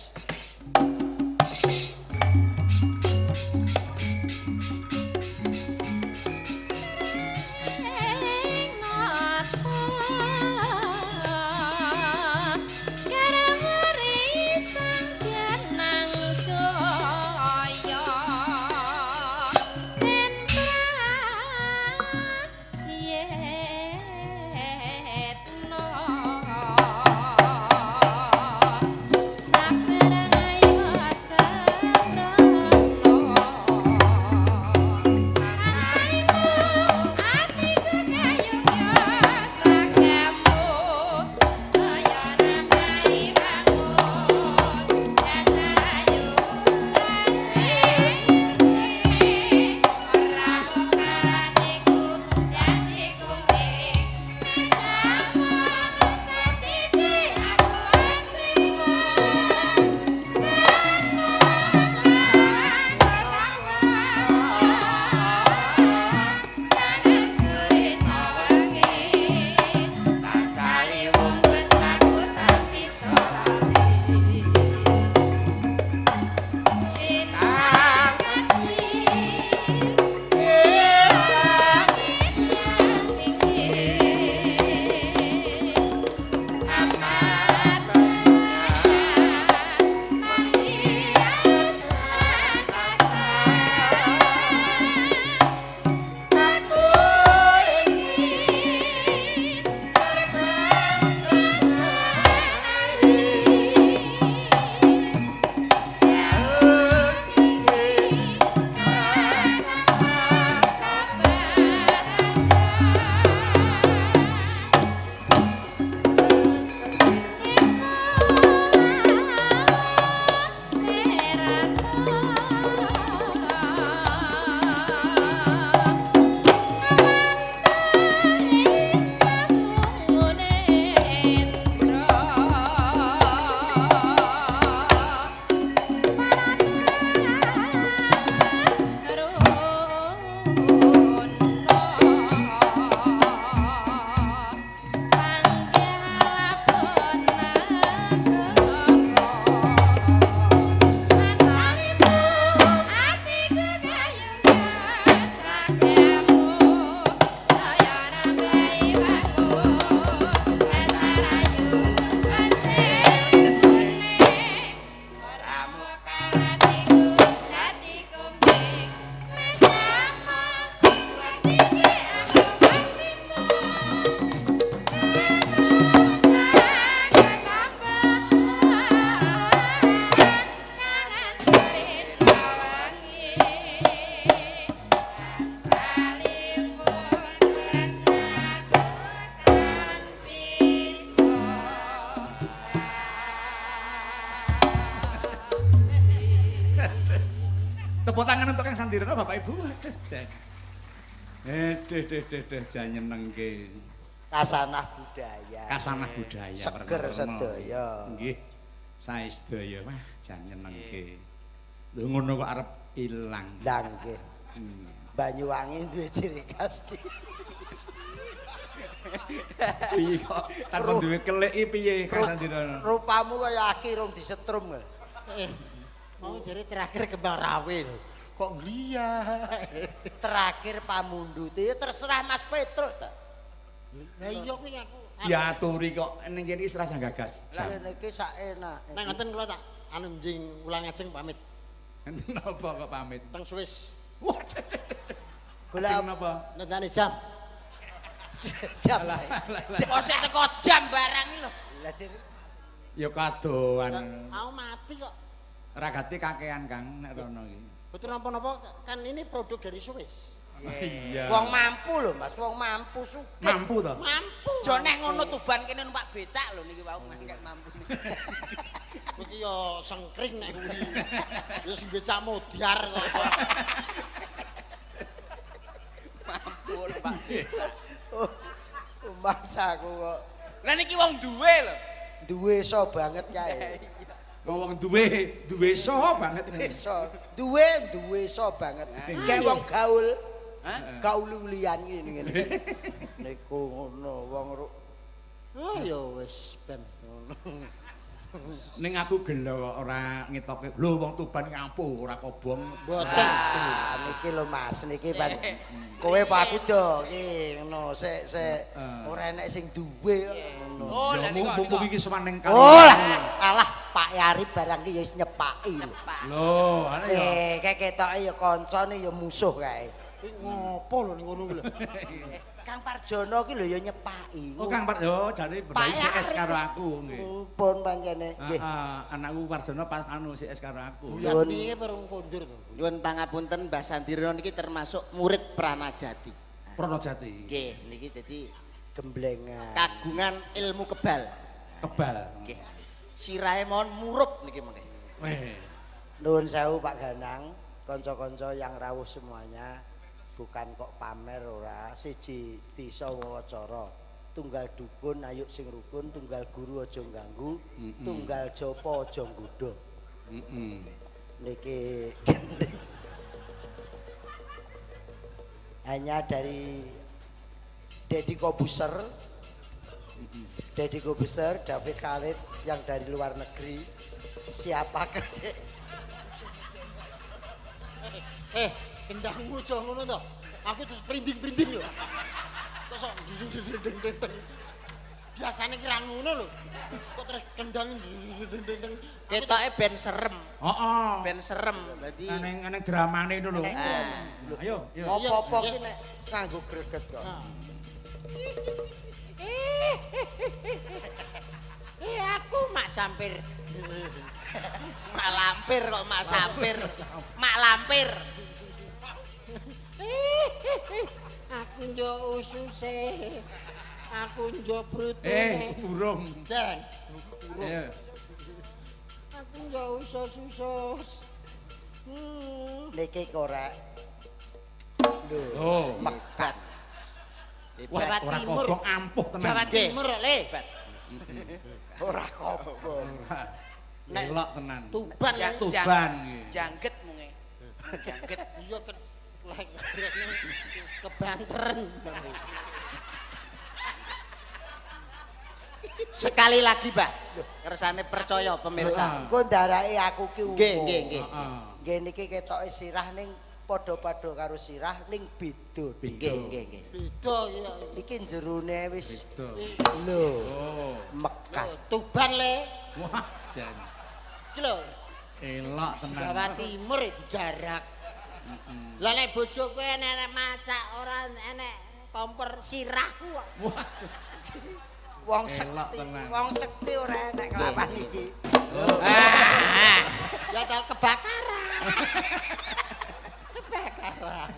Sandirana Bapak Ibu. Eh, deh deh deh deh jan nyenengke. Kasanah budaya. Kasanah budaya. Seger sedaya. Nggih. Sedaya wah jan nyenengke. Lho ngono kok arep ilang. Lah nggih. Hmm. Banyuwangi duwe ciri khas di. Piye kok tanpa duwe kelik iki piye Kang Sandirana? Rupamu kaya aki rong disetrum. Eh, mau jadi terakhir kembang rawe lho. Kok nglia? Terakhir pamundhut ya terserah Mas Petruk ta. Lah iya kuwi aku. Diaturi kok ning kene wis rasa gagas. Lah niki sak enak. Nek ngoten kula tak anu njing ulang ajeng pamit Enten apa kok pamit? teng Swiss. Ajeng napa? Nentani jam. jam. Sik teko jam barang iki lho. Lah ciri. Ya kadoan. Aku mati kok. Ragate kakean Kang nek rono iki. Betul napa-napa kan ini produk dari Swiss. Iya. Wong mampu lho Mas, wong mampu sugih. mampu to? Mampu. Jo nek ngono tuban kene numpak becak lho niki wau mangkat mampu. Iki ya sengkring nek kuwi. Ya sing becak modiar kok. Mampu numpak becak. Oh, Mas aku kok Lah niki wong duwe lho. duwe so banget kae. Wong duwe duwe so banget. Iso. Duwe duwe so banget. Kayak wong gaul. Gaul liyan ngene ngene. Niku ngono wong Oh ya wis ben ngono. Ning aku gelo ora ngetoke. Lho wong Tuban ngampuh ora kobong. Mboten. Ah, niki lho Mas, niki pan kowe apa aku do iki ngono sik sik ora enek sing duwe kok, ngono. Oh, niku niku. iki sewaneng kali. Oh lah, alah Pak Yari barang ki ya wis nyepaki lho. Pak. Ana ya. Eh, kayak ketoke ya kancane ya musuh kae. Ngopo lho ning ngono lho. Kang Parjono ki lho ya nyepaki. Oh Kang jane Pak bedai CS Yari. karo aku nggih. Pun pancene nggih. Heeh, anakku Warjono pas anu CS karo aku. Bulan iki perung kondur to. Nyuwun pangapunten Mbah Sandirana niki termasuk murid Pranajati. Pranajati. Nggih, niki dadi Gemblengan. kagungan ilmu kebal. Kebal. Nggih. Sirahe mohon murup niki mengke. Weh. Nuwun sewu Pak Ganang, kanca-kanca yang rawuh semuanya. Bukan kok pamer ora, siji disa wawancara. Tunggal dukun ayuk sing rukun, tunggal guru aja ganggu, tunggal japa aja nggodha. Heeh. Niki hanya dari Deddy Kobuser, Deddy Kobuser, David Khalid yang dari luar negeri. Siapakah dek? Eh, kendangmu aja ngono to. Aku terus printing-printing lho. Terus kok ding-ding-ding-ding. Biasane ki ra ngono lho. Kok terus kendang ding-ding-ding. Ketoke ben serem, Heeh. ben serem. Dadi Aneng aneng dramane itu lho. Ayo, yo. Apa-apa ki nek nganggo greget kok. Eh aku mak sampir. mak lampir kok mak sampir. Mak lampir. Aku njo ususe. Aku njo brutune. Eh, burung. Dereng. Ayo. Aku njo usus-usus. Hmm. Niki korek. Lho, Oh, mekat. wah ora Timur. kobong ampuh tenan. Jawa Timur le. Ora kobong. Nek tenan. Tuban. Tuban. Jangget munge. Jangget. Iya lek kebanteren. Sekali lagi, Mbah. Kersane percaya pemirsa. Engko ndarake aku ki umum. Nggih, nggih, nggih. Niki ketoke sirah ning padha-padha karo sirah ning beda. Nggih, nggih, nggih. Beda ya. Iki jerone wis Beda. lho Oh, mekat. Tuban le. wah jan. Iki lho. Elok tenan. Jawa Timur dijarak. Lah nek bojoku enek masak ora enek kompor sirahku kok. Wong sekti, wong sekti ora enek kelapan iki. Ah, Ya tau kebakaran. kebakaran.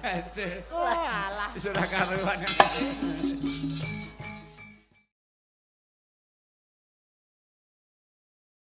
Oh alah. Wis ora karuan.